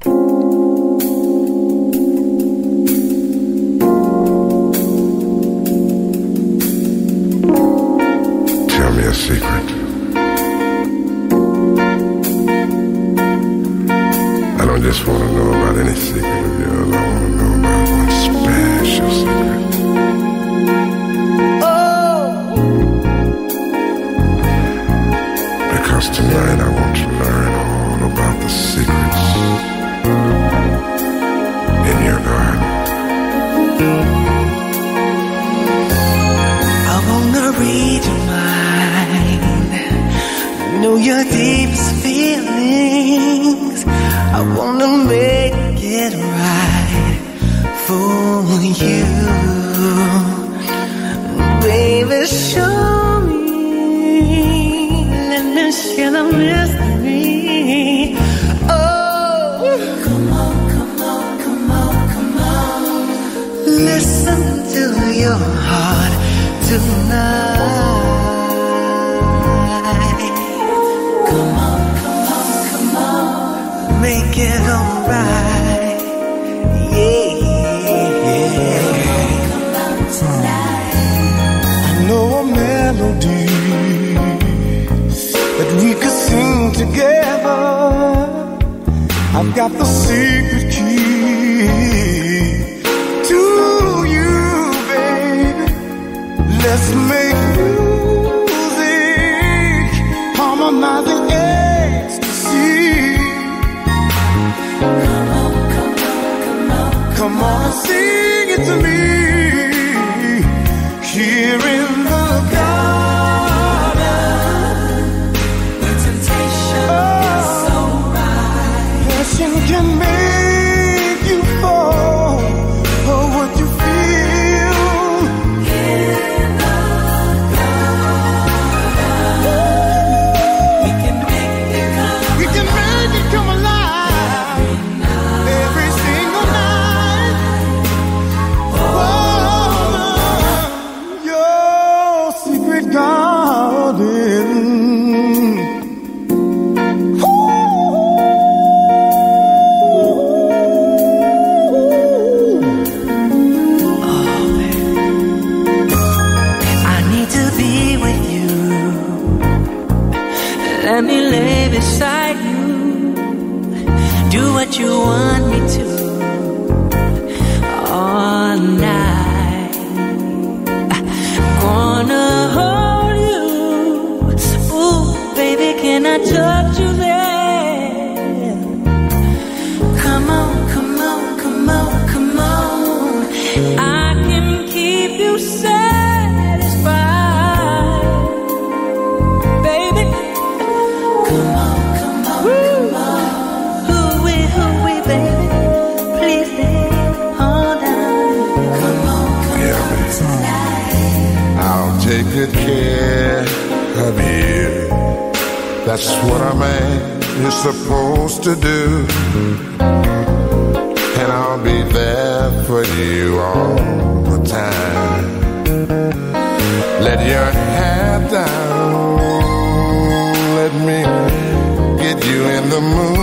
The mood.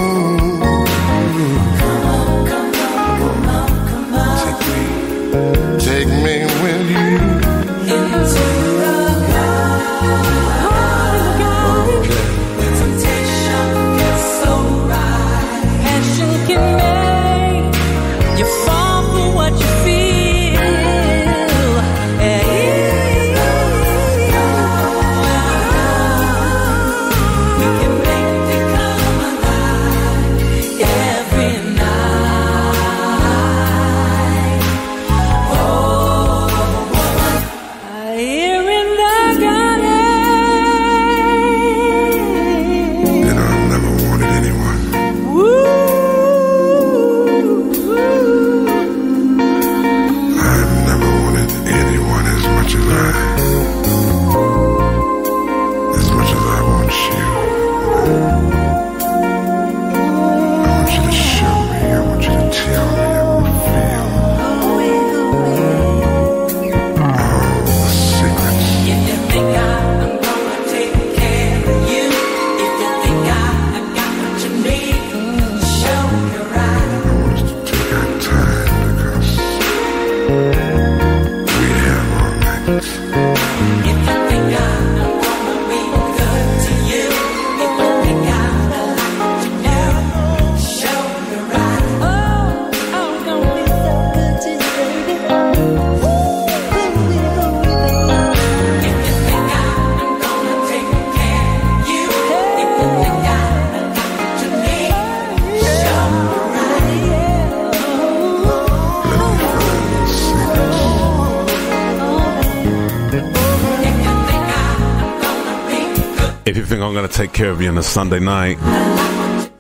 Take care of you on a Sunday night.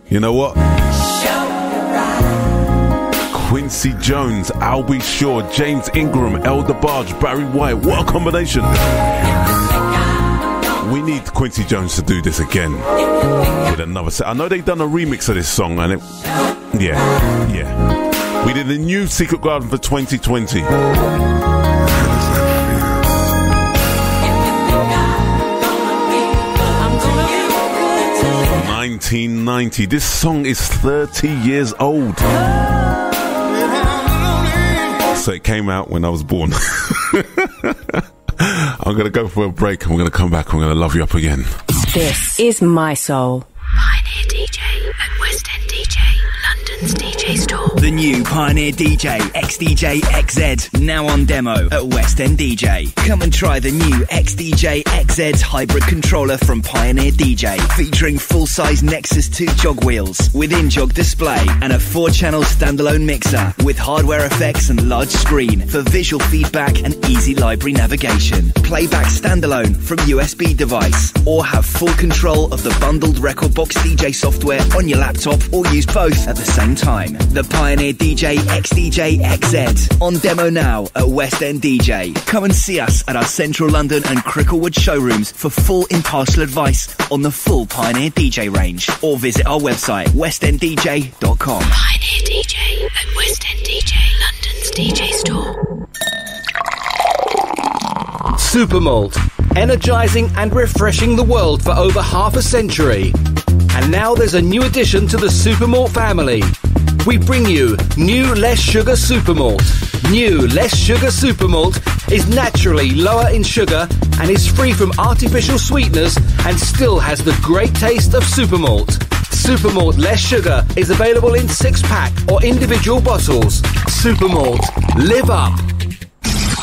You know what? Quincy Jones, Al B. Sure, James Ingram, El DeBarge, Barry White. What a combination! We need Quincy Jones to do this again with another set. I know they've done a remix of this song, and it, yeah, yeah. We did a new Secret Garden for 2020. 1990. This song is 30 years old. So it came out when I was born. <laughs> I'm going to go for a break and we're going to come back and we're going to love you up again. This is My Soul. Pioneer DJ at West End DJ, London's DJ store. The new Pioneer DJ XDJ XZ now on demo at West End DJ. Come and try the new XDJ XZ hybrid controller from Pioneer DJ, featuring full-size Nexus 2 jog wheels with in-jog display and a four-channel standalone mixer with hardware effects and large screen for visual feedback and easy library navigation. Playback standalone from USB device or have full control of the bundled rekordbox DJ software on your laptop or use both at the same time. The Pioneer DJ XDJ XZ on demo now at West End DJ. Come and see us at our Central London and Cricklewood showrooms for full impartial advice on the full Pioneer DJ range or visit our website westenddj.com. Pioneer DJ at West End DJ, London's DJ store. Supermalt, energizing and refreshing the world for over half a century. And now there's a new addition to the Supermalt family. We bring you new less sugar Supermalt. New less sugar Supermalt is naturally lower in sugar and is free from artificial sweeteners and still has the great taste of Supermalt. Supermalt less sugar is available in six pack or individual bottles. Supermalt, live up.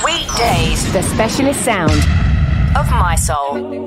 Weekdays, the specialist sound of My Soul.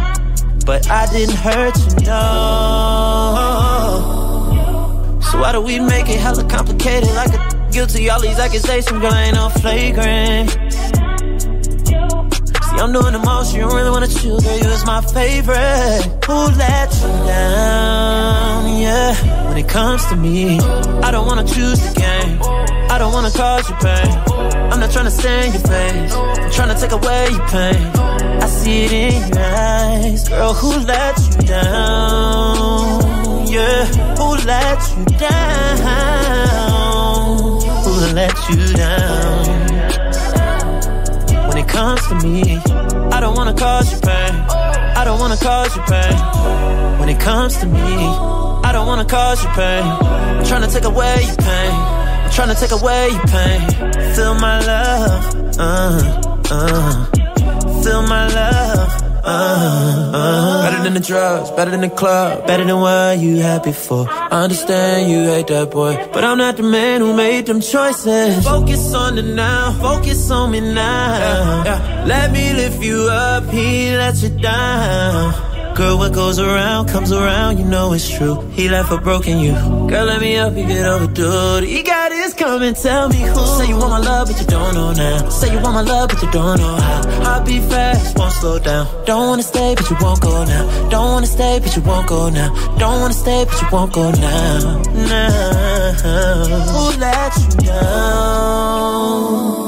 But I didn't hurt you, no. So why do we make it hella complicated? Like a guilty, all these accusations, girl, ain't no flagrant. See, I'm doing the most, you don't really wanna choose, girl, you is my favorite. Who let you down, yeah, when it comes to me, I don't wanna choose the game, I don't wanna cause you pain, I'm not trying to stand your face, I'm trying to take away your pain, I see it in your eyes, girl, who let you down, yeah, who let you down, who let you down, when it comes to me, I don't wanna cause you pain. I don't wanna cause you pain. When it comes to me, I don't wanna cause you pain. I'm trying to take away your pain. Trying to take away your pain. Feel my love, uh, uh. Feel my love, uh, uh. Better than the drugs, better than the club, better than what you had before. I understand you hate that boy, but I'm not the man who made them choices. Focus on the now, focus on me now. Let me lift you up, he let you down. Girl, what goes around comes around, you know it's true. He left a broken you. Girl, let me help you get overdue. He got his come and tell me who. Say you want my love, but you don't know now. Say you want my love, but you don't know how. I'll be fast, won't slow down. Don't wanna stay, but you won't go now. Don't wanna stay, but you won't go now. Don't wanna stay, but you won't go now. Now, who let you down?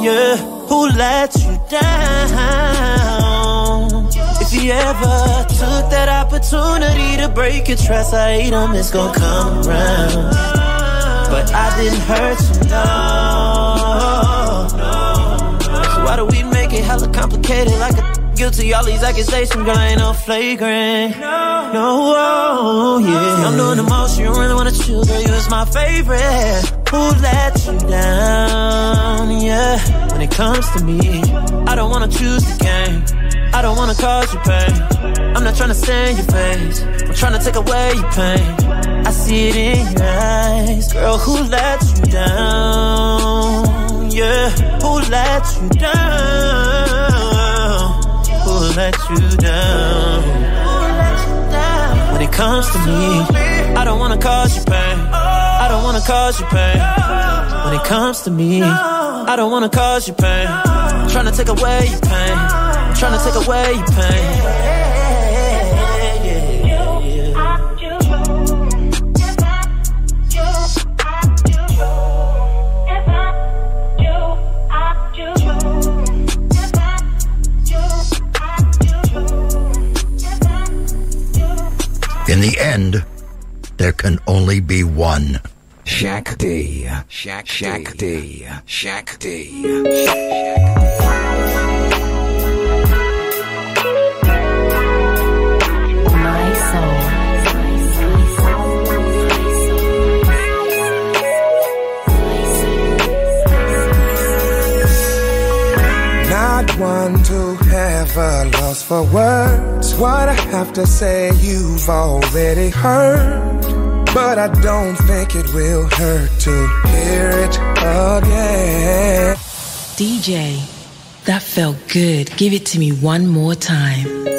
Yeah, who let you down? You ever took that opportunity to break your trust, I hate 'em, it's gonna come around. But I didn't hurt you, no. So why do we make it hella complicated like a Guilty all these accusations, girl, ain't no flagrant. No, no, oh, yeah. I'm doing the most, you don't really wanna choose, girl, you is my favorite. Who let you down, yeah. When it comes to me, I don't wanna choose the game. I don't wanna cause you pain. I'm not trying to your face. I'm trying to take away your pain. I see it in your eyes. Girl, who let you down? Yeah, who let you down? Who let you down? When it comes to me, I don't wanna cause you pain. I don't wanna cause you pain. When it comes to me, I don't wanna cause you pain. I'm trying to take away your pain. I'm trying to take away your pain. In the end, there can only be one. Shaq D. Shaq Shaq D. Shaq D. My have a loss for words. What I have to say, you've already heard. But I don't think it will hurt to hear it again. DJ, that felt good. Give it to me one more time.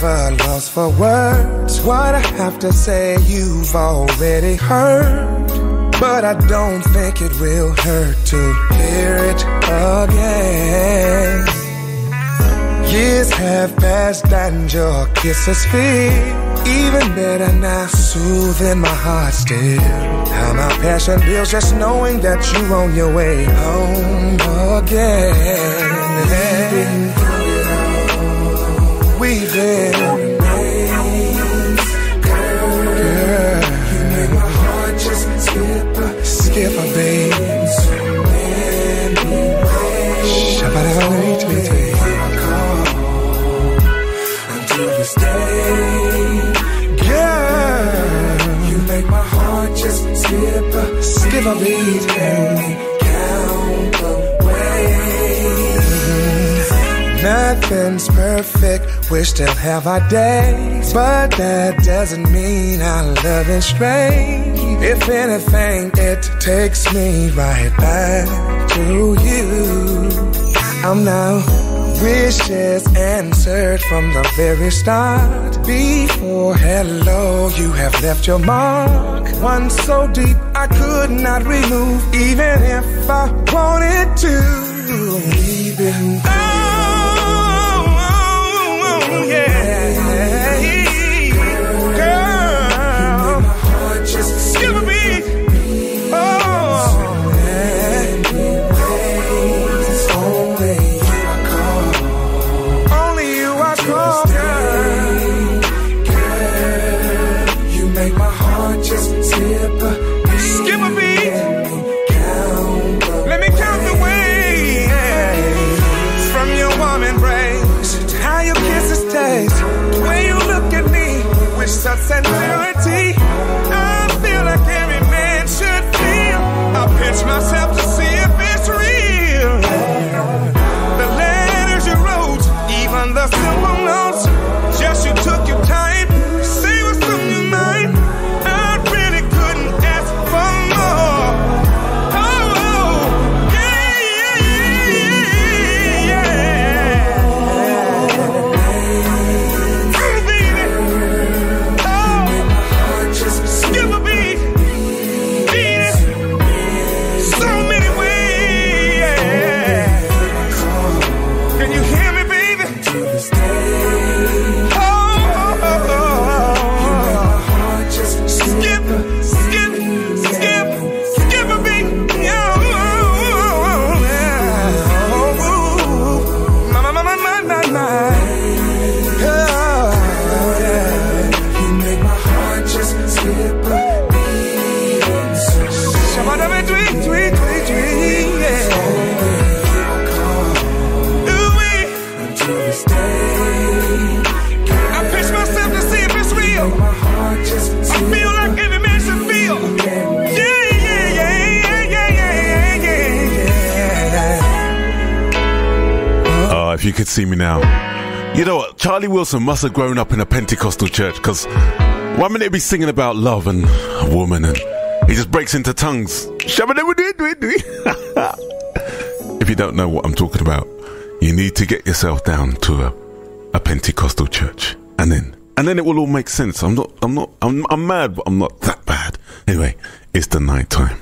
Have a loss for words. What I have to say, you've already heard. But I don't think it will hurt to hear it again. Years have passed and your kisses feel even better now, soothing my heart still. How my passion builds just knowing that you're on your way home again. Been girl, you make my heart just skip a skip a beat. My heart just skip a skip a beat count the ways. Nothing's perfect, we still have our days, but that doesn't mean our love is strange. If anything, it takes me right back to you. I'm now wishes answered from the very start. Before hello, you have left your mark. One so deep I could not remove, even if I wanted to. We've Wilson must have grown up in a Pentecostal church because one minute he's singing about love and a woman and he just breaks into tongues. <laughs> if you don't know what I'm talking about, you need to get yourself down to a, a Pentecostal church and then and then it will all make sense. I'm not I'm not I'm, I'm mad, but I'm not that bad. Anyway, it's the night time.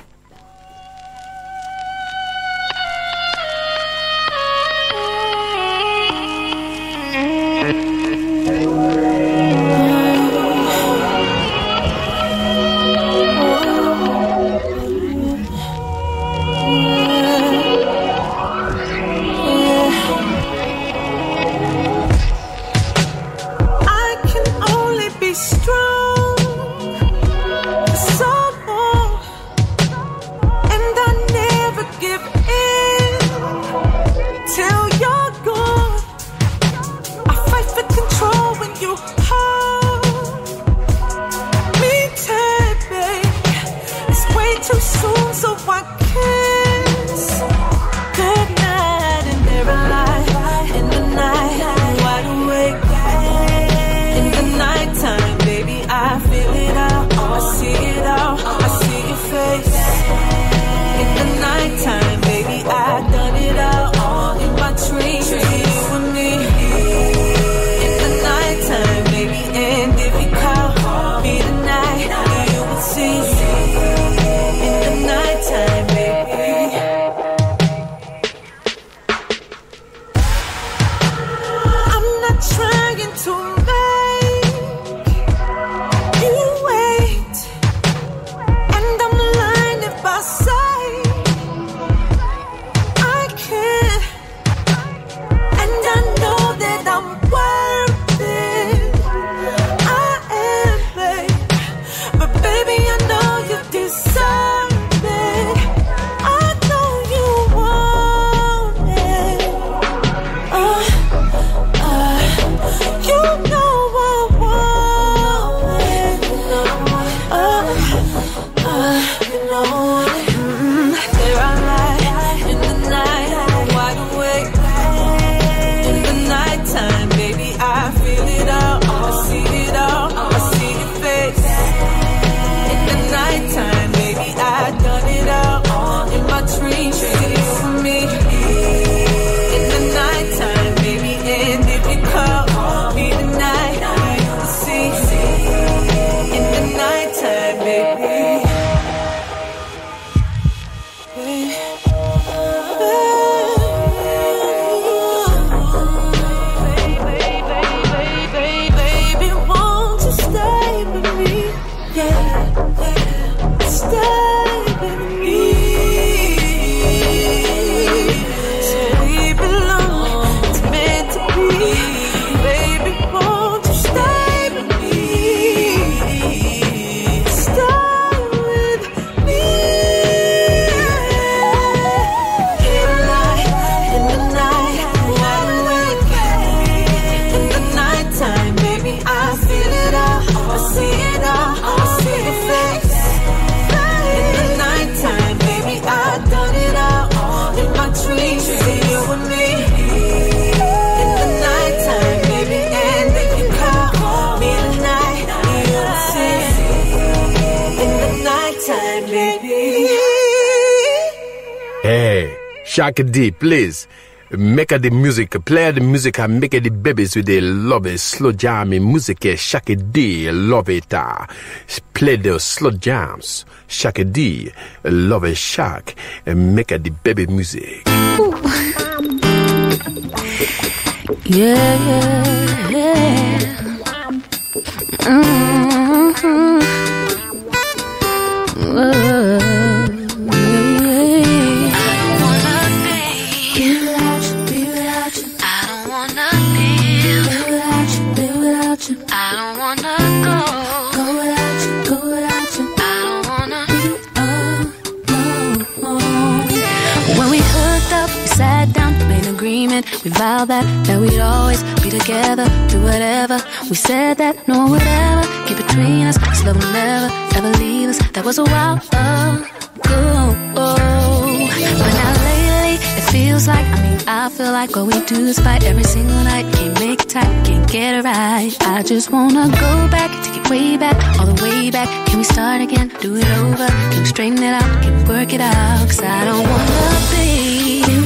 Black D, please. Make the music, play the music and make the babies with the love it. Slow jamming music, eh, Shaki D, love it. Ah. Play the slow jams, Shaki D, love it, Shaq, and make the baby music. <laughs> yeah, yeah. Mm -hmm. that, that we'd always be together, do whatever. We said that no one would ever get between us, so love will never, ever leave us. That was a while ago. But now lately, it feels like, I mean, I feel like what we do is fight every single night. Can't make it tight, can't get it right. I just wanna go back, take it way back, all the way back. Can we start again, do it over? Can we straighten it out, can we work it out? Cause I don't wanna be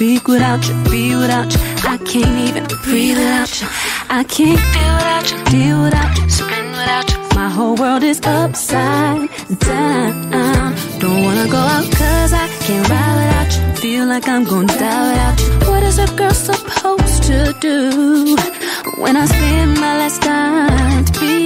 speak without you, be without you? I can't even breathe without you. I can't feel without you, deal without you, spin without you. My whole world is upside down. Don't wanna go out cause I can't ride without you. Feel like I'm gonna die without you. What is a girl supposed to do when I spend my last time to be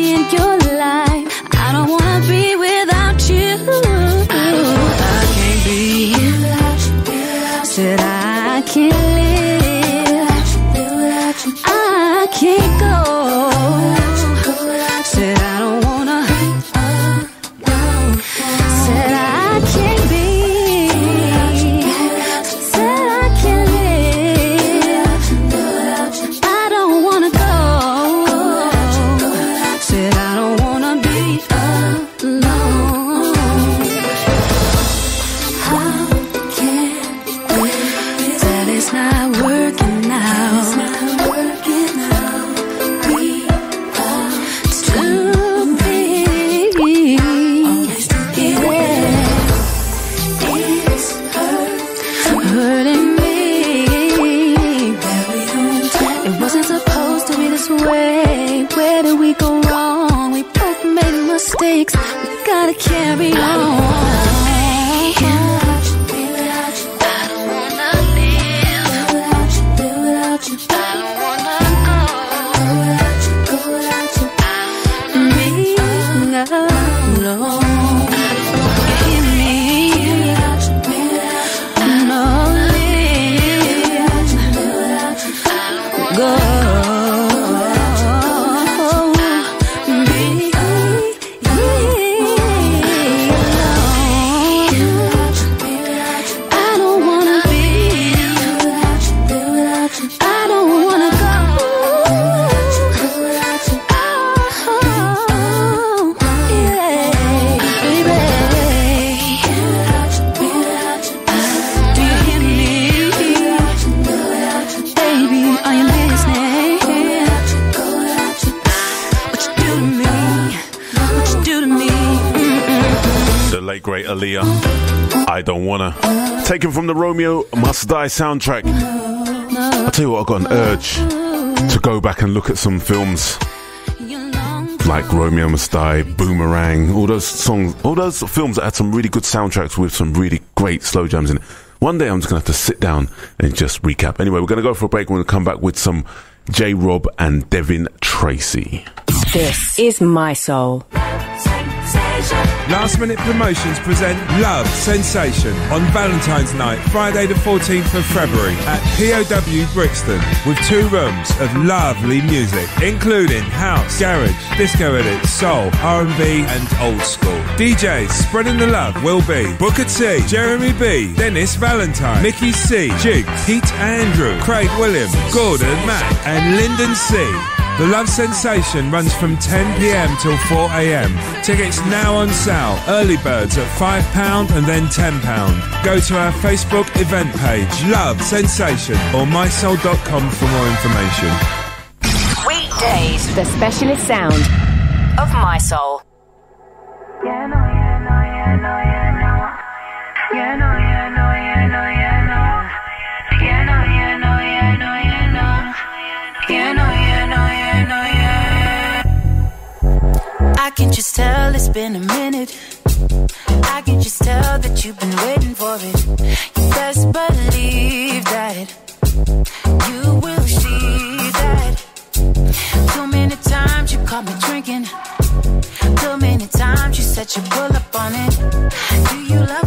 Die soundtrack. I'll tell you what, I've got an urge to go back and look at some films like Romeo Must Die, Boomerang, all those songs, all those films that had some really good soundtracks with some really great slow jams in it. One day I'm just gonna have to sit down and just recap. Anyway, we're gonna go for a break. We're gonna come back with some J Rob and Devin Tracy. This is My Soul. Last minute promotions present Love Sensation on Valentine's night, Friday the 14th of February at POW Brixton with two rooms of lovely music, including house, garage, disco edits, soul, R&B and old school. DJs spreading the love will be Booker T, Jeremy B, Dennis Valentine, Mickey C, Jigs, Pete Andrew, Craig Williams, Gordon Mack and Lyndon C. The Love Sensation runs from 10 pm till 4 am. Tickets now on sale. Early birds at £5 and then £10. Go to our Facebook event page, Love Sensation, or mysoul.com for more information. Weekdays, the specialist sound of My Soul. Just tell it's been a minute. I can just tell that you've been waiting for it. You best believe that you will see that. Too many times you caught me drinking. Too many times you said you pull up on it. Do you love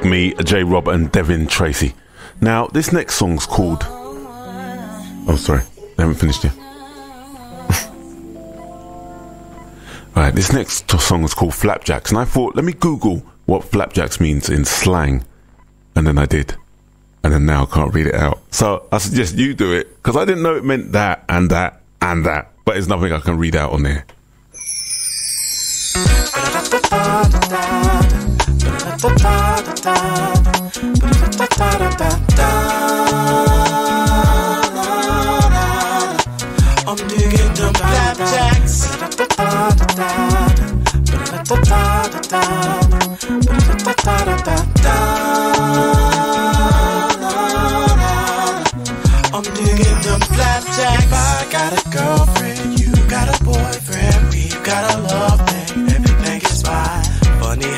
Take Me, J Rob and Devin Tracy. Now, this next song's called. Oh, sorry, I haven't finished yet. <laughs> Alright, this next song is called Flapjacks, and I thought, let me Google what flapjacks means in slang. And then I did. And then now I can't read it out. So I suggest you do it, because I didn't know it meant that and that and that. But it's nothing I can read out on there. Got a girlfriend, you got a boyfriend, we got a love thing,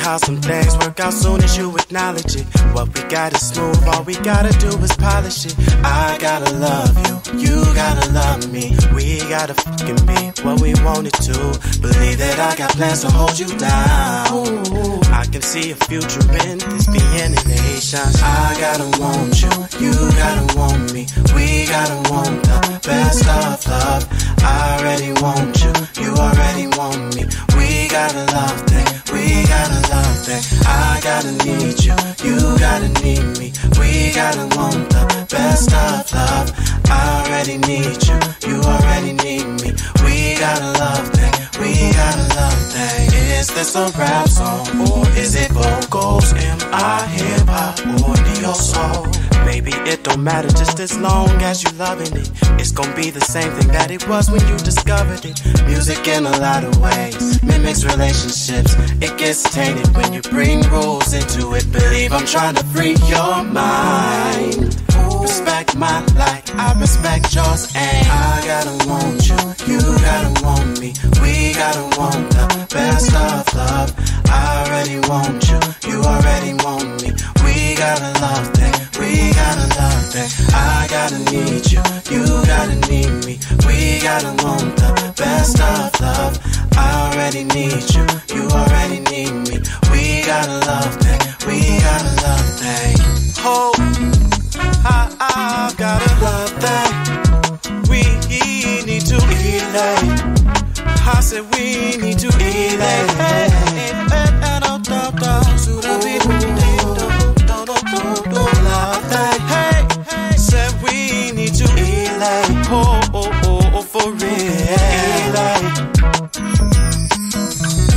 how some things work out soon as you acknowledge it. What we got is smooth, all we gotta do is polish it. I gotta love you, you gotta love me. We gotta fucking be what we wanted to. Believe that I got plans to hold you down. I can see a future in this being in nations. I gotta want you, you gotta want me. We gotta want the best of love. I already want you, you already want me. We got a love thing, we got a love I gotta need you, you gotta need me. We gotta want the best of love. I already need you, you already need me. We gotta love thing, we got a love thing. Is this a rap song or is it vocals? Am I hip hop or neo soul? Baby, it don't matter just as long as you loving it. It's gonna be the same thing that it was when you discovered it. Music in a lot of ways mimics relationships. It gets tainted when you bring rules into it. Believe I'm trying to free your mind. Respect my light, I respect yours, and I gotta want you, you gotta want me. We gotta want the best of love. I already want you, you already want me. We got a love thing, we got a love thing. I gotta need you, you gotta need me. We gotta want the best of love. I already need you, you already need me. We got a love thing, we got a love thing. Oh, I, I've got a love thing. We need to elate. I said we need to. Love thing. Hey, said we need to elate. Oh, oh, oh, oh, for real.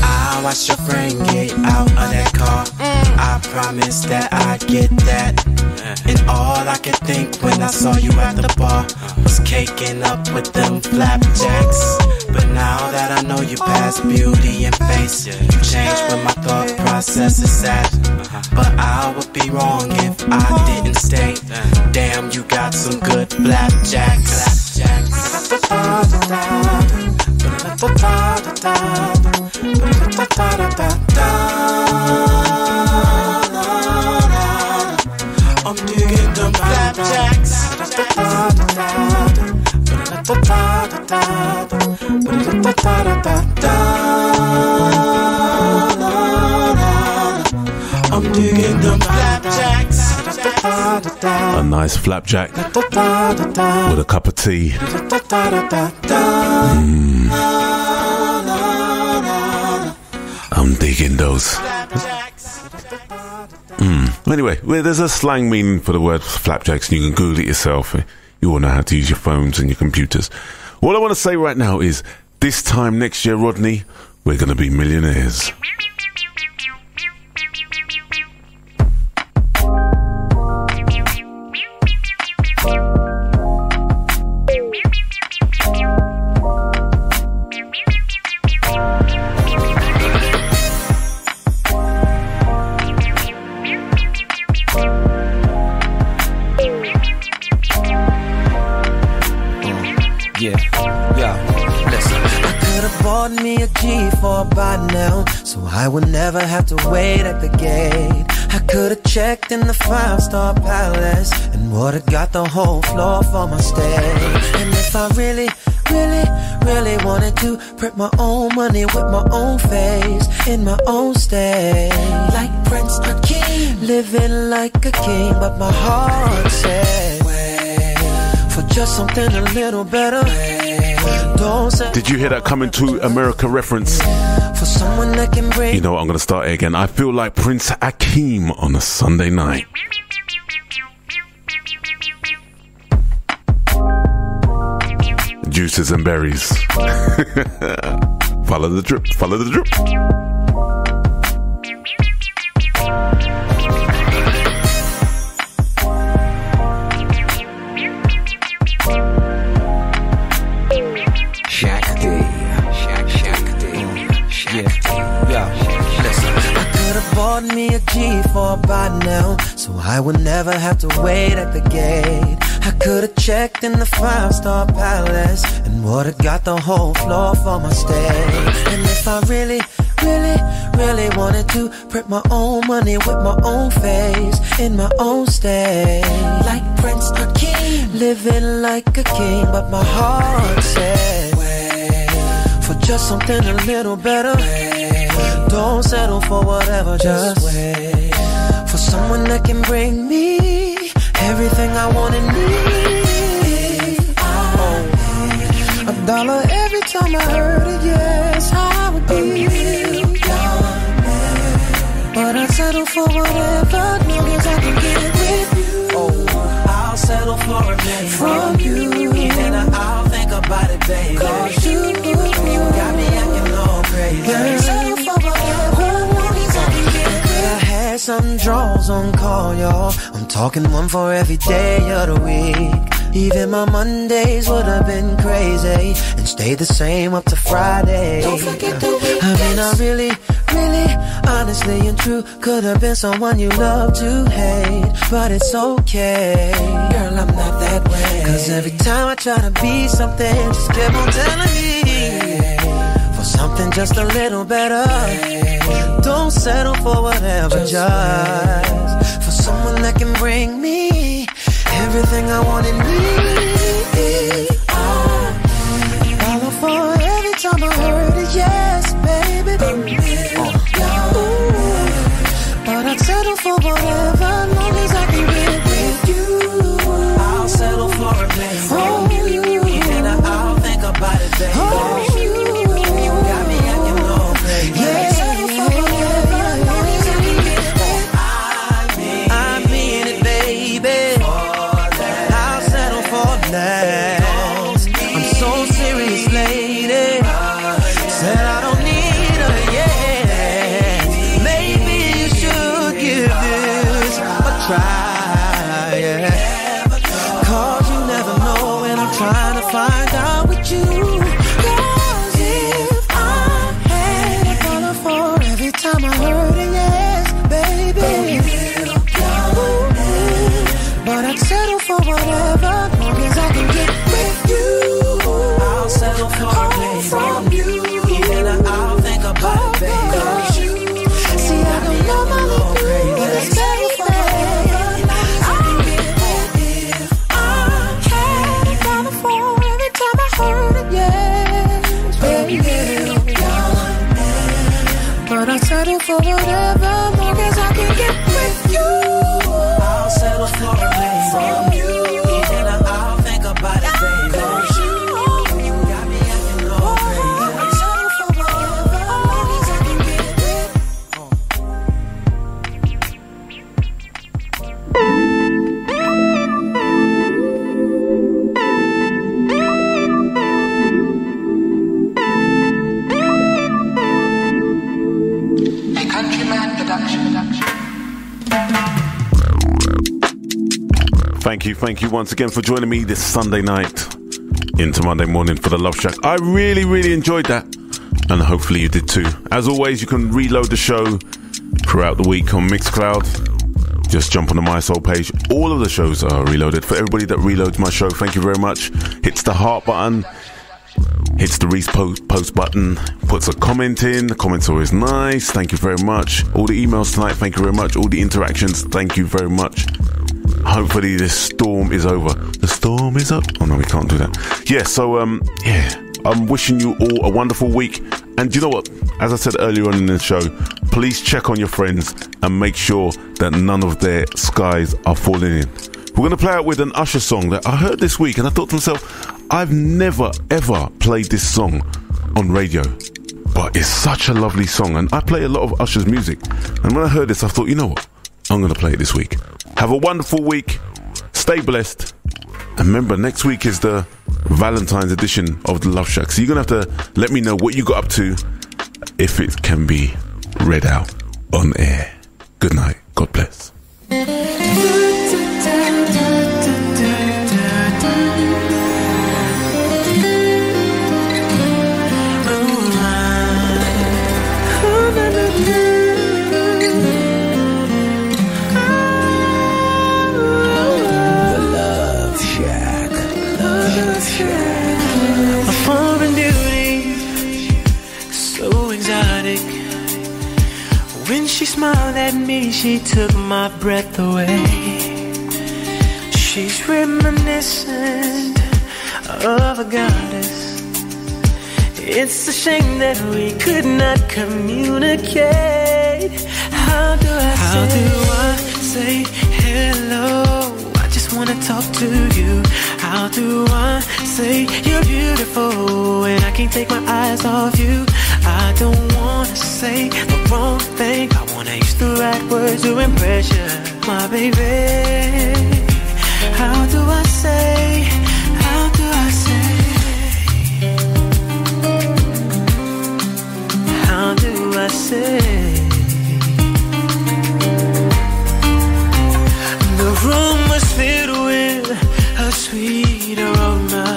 I watched your friend get out of that car. I promise that I get that. And all I could think when I saw you at the bar was caking up with them flapjacks. But now that I know you past beauty and face, you changed where my thought process is at. But I would be wrong if I didn't stay. Damn, you got some good flapjacks. I'm A nice flapjack with a cup of tea. Mm. I'm digging those. Mm. Anyway, there's a slang meaning for the word flapjacks, and you can Google it yourself. You all know how to use your phones and your computers. All I want to say right now is this time next year, Rodney, we're going to be millionaires. I would never have to wait at the gate. I could have checked in the five star palace and would have got the whole floor for my stay. And if I really, really, really wanted to print my own money with my own face in my own state. Like Prince Akeem, living like a king, but my heart said, wait for just something a little better. Say Did you hear that coming to America reference? for someone that can bring You know what? I'm going to start again. I feel like Prince Akeem on a Sunday night. Juices and berries. <laughs> follow the drip. Follow the drip. Bought me a G4 by now, so I would never have to wait at the gate. I could have checked in the five star palace and would have got the whole floor for my stay. And if I really, really, really wanted to print my own money with my own face in my own state, like Prince Akeem, living like a king, but my heart said, wait for just something a little better. Don't settle for whatever, just wait for someone that can bring me everything I want and need. Oh, a dollar every time I heard it, yes, I would be. But I settle for whatever, long as I can get it with you. Oh, I'll settle for a million from you. And I'll think about it, baby. Some draws on call, y'all. I'm talking one for every day of the week. Even my Mondays would have been crazy and stayed the same up to Friday. Don't forget the I mean, I really, really, honestly and true could have been someone you love to hate, but it's okay. Girl, I'm not that way. Cause every time I try to be something, just keep on telling me something just a little better. Don't settle for whatever, just for someone that can bring me everything I want and need. I for every time I heard it, yes, baby. Ooh, but I'd settle for whatever, Thank you, thank you once again for joining me this Sunday night into Monday morning for the Love Shaq. I really, really enjoyed that, and hopefully you did too. As always, you can reload the show throughout the week on Mixcloud. Just jump on the My Soul page. All of the shows are reloaded. For everybody that reloads my show, thank you very much. Hits the heart button, hits the repost button, puts a comment in. The comment's are always nice. Thank you very much. All the emails tonight, thank you very much. All the interactions, thank you very much. Hopefully this storm is over. The storm is up. Oh no, we can't do that. Yeah, so um, yeah, I'm wishing you all a wonderful week. And you know what? As I said earlier on in the show, please check on your friends and make sure that none of their skies are falling in. We're going to play out with an Usher song that I heard this week, and I thought to myself, I've never ever played this song on radio, but it's such a lovely song, and I play a lot of Usher's music. And when I heard this, I thought, you know what? I'm going to play it this week. Have a wonderful week. Stay blessed. And remember, next week is the Valentine's edition of the Love Shaq. So you're going to have to let me know what you got up to if it can be read out on air. Good night. God bless. Me, she took my breath away. She's reminiscent of a goddess. It's a shame that we could not communicate. How do I How say? do I say hello? I just wanna talk to you. How do I say you're beautiful and I can't take my eyes off you? I don't wanna say the wrong thing. Use the right words to impress you, my baby. How do I say? How do I say? How do I say? The room was filled with a sweet aroma.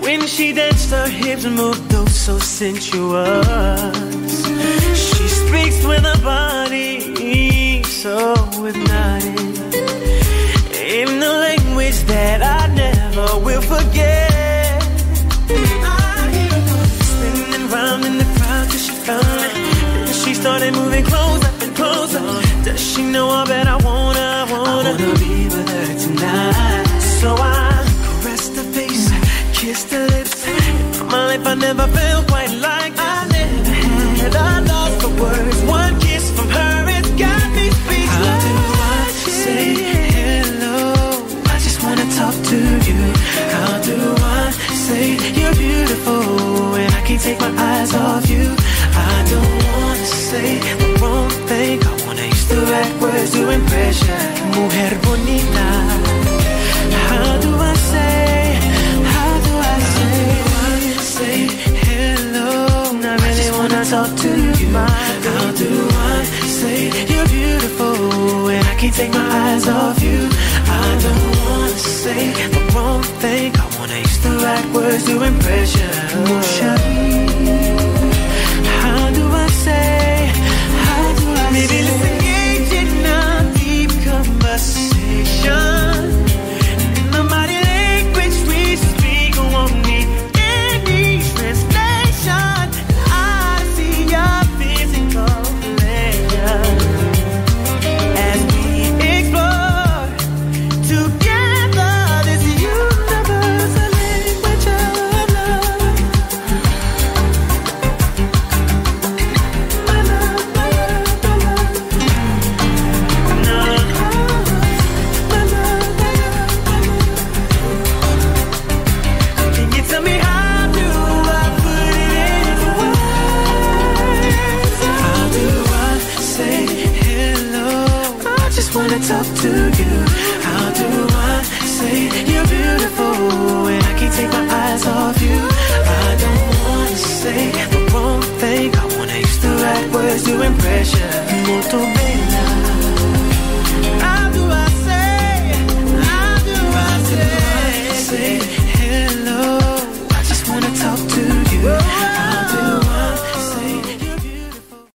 When she danced, her hips moved those so sensuous. With her body, so hypnotic. In the language that I never will forget. I hear her spinning round in the crowd till she found me. Then she started moving closer and closer. Does she know I bet I wanna, I wanna, be with her tonight? So I caressed her face, kissed her lips. In my life I never felt can't take my eyes off you? I don't wanna say the wrong thing. I wanna use the right words to impress you. Mujer bonita. How do I say? How do I say? Say hello. I really wanna talk to you. How do I say you're beautiful and I can't take my eyes off you? I don't wanna say the wrong thing. I wanna use the right words to impress you. How do I say?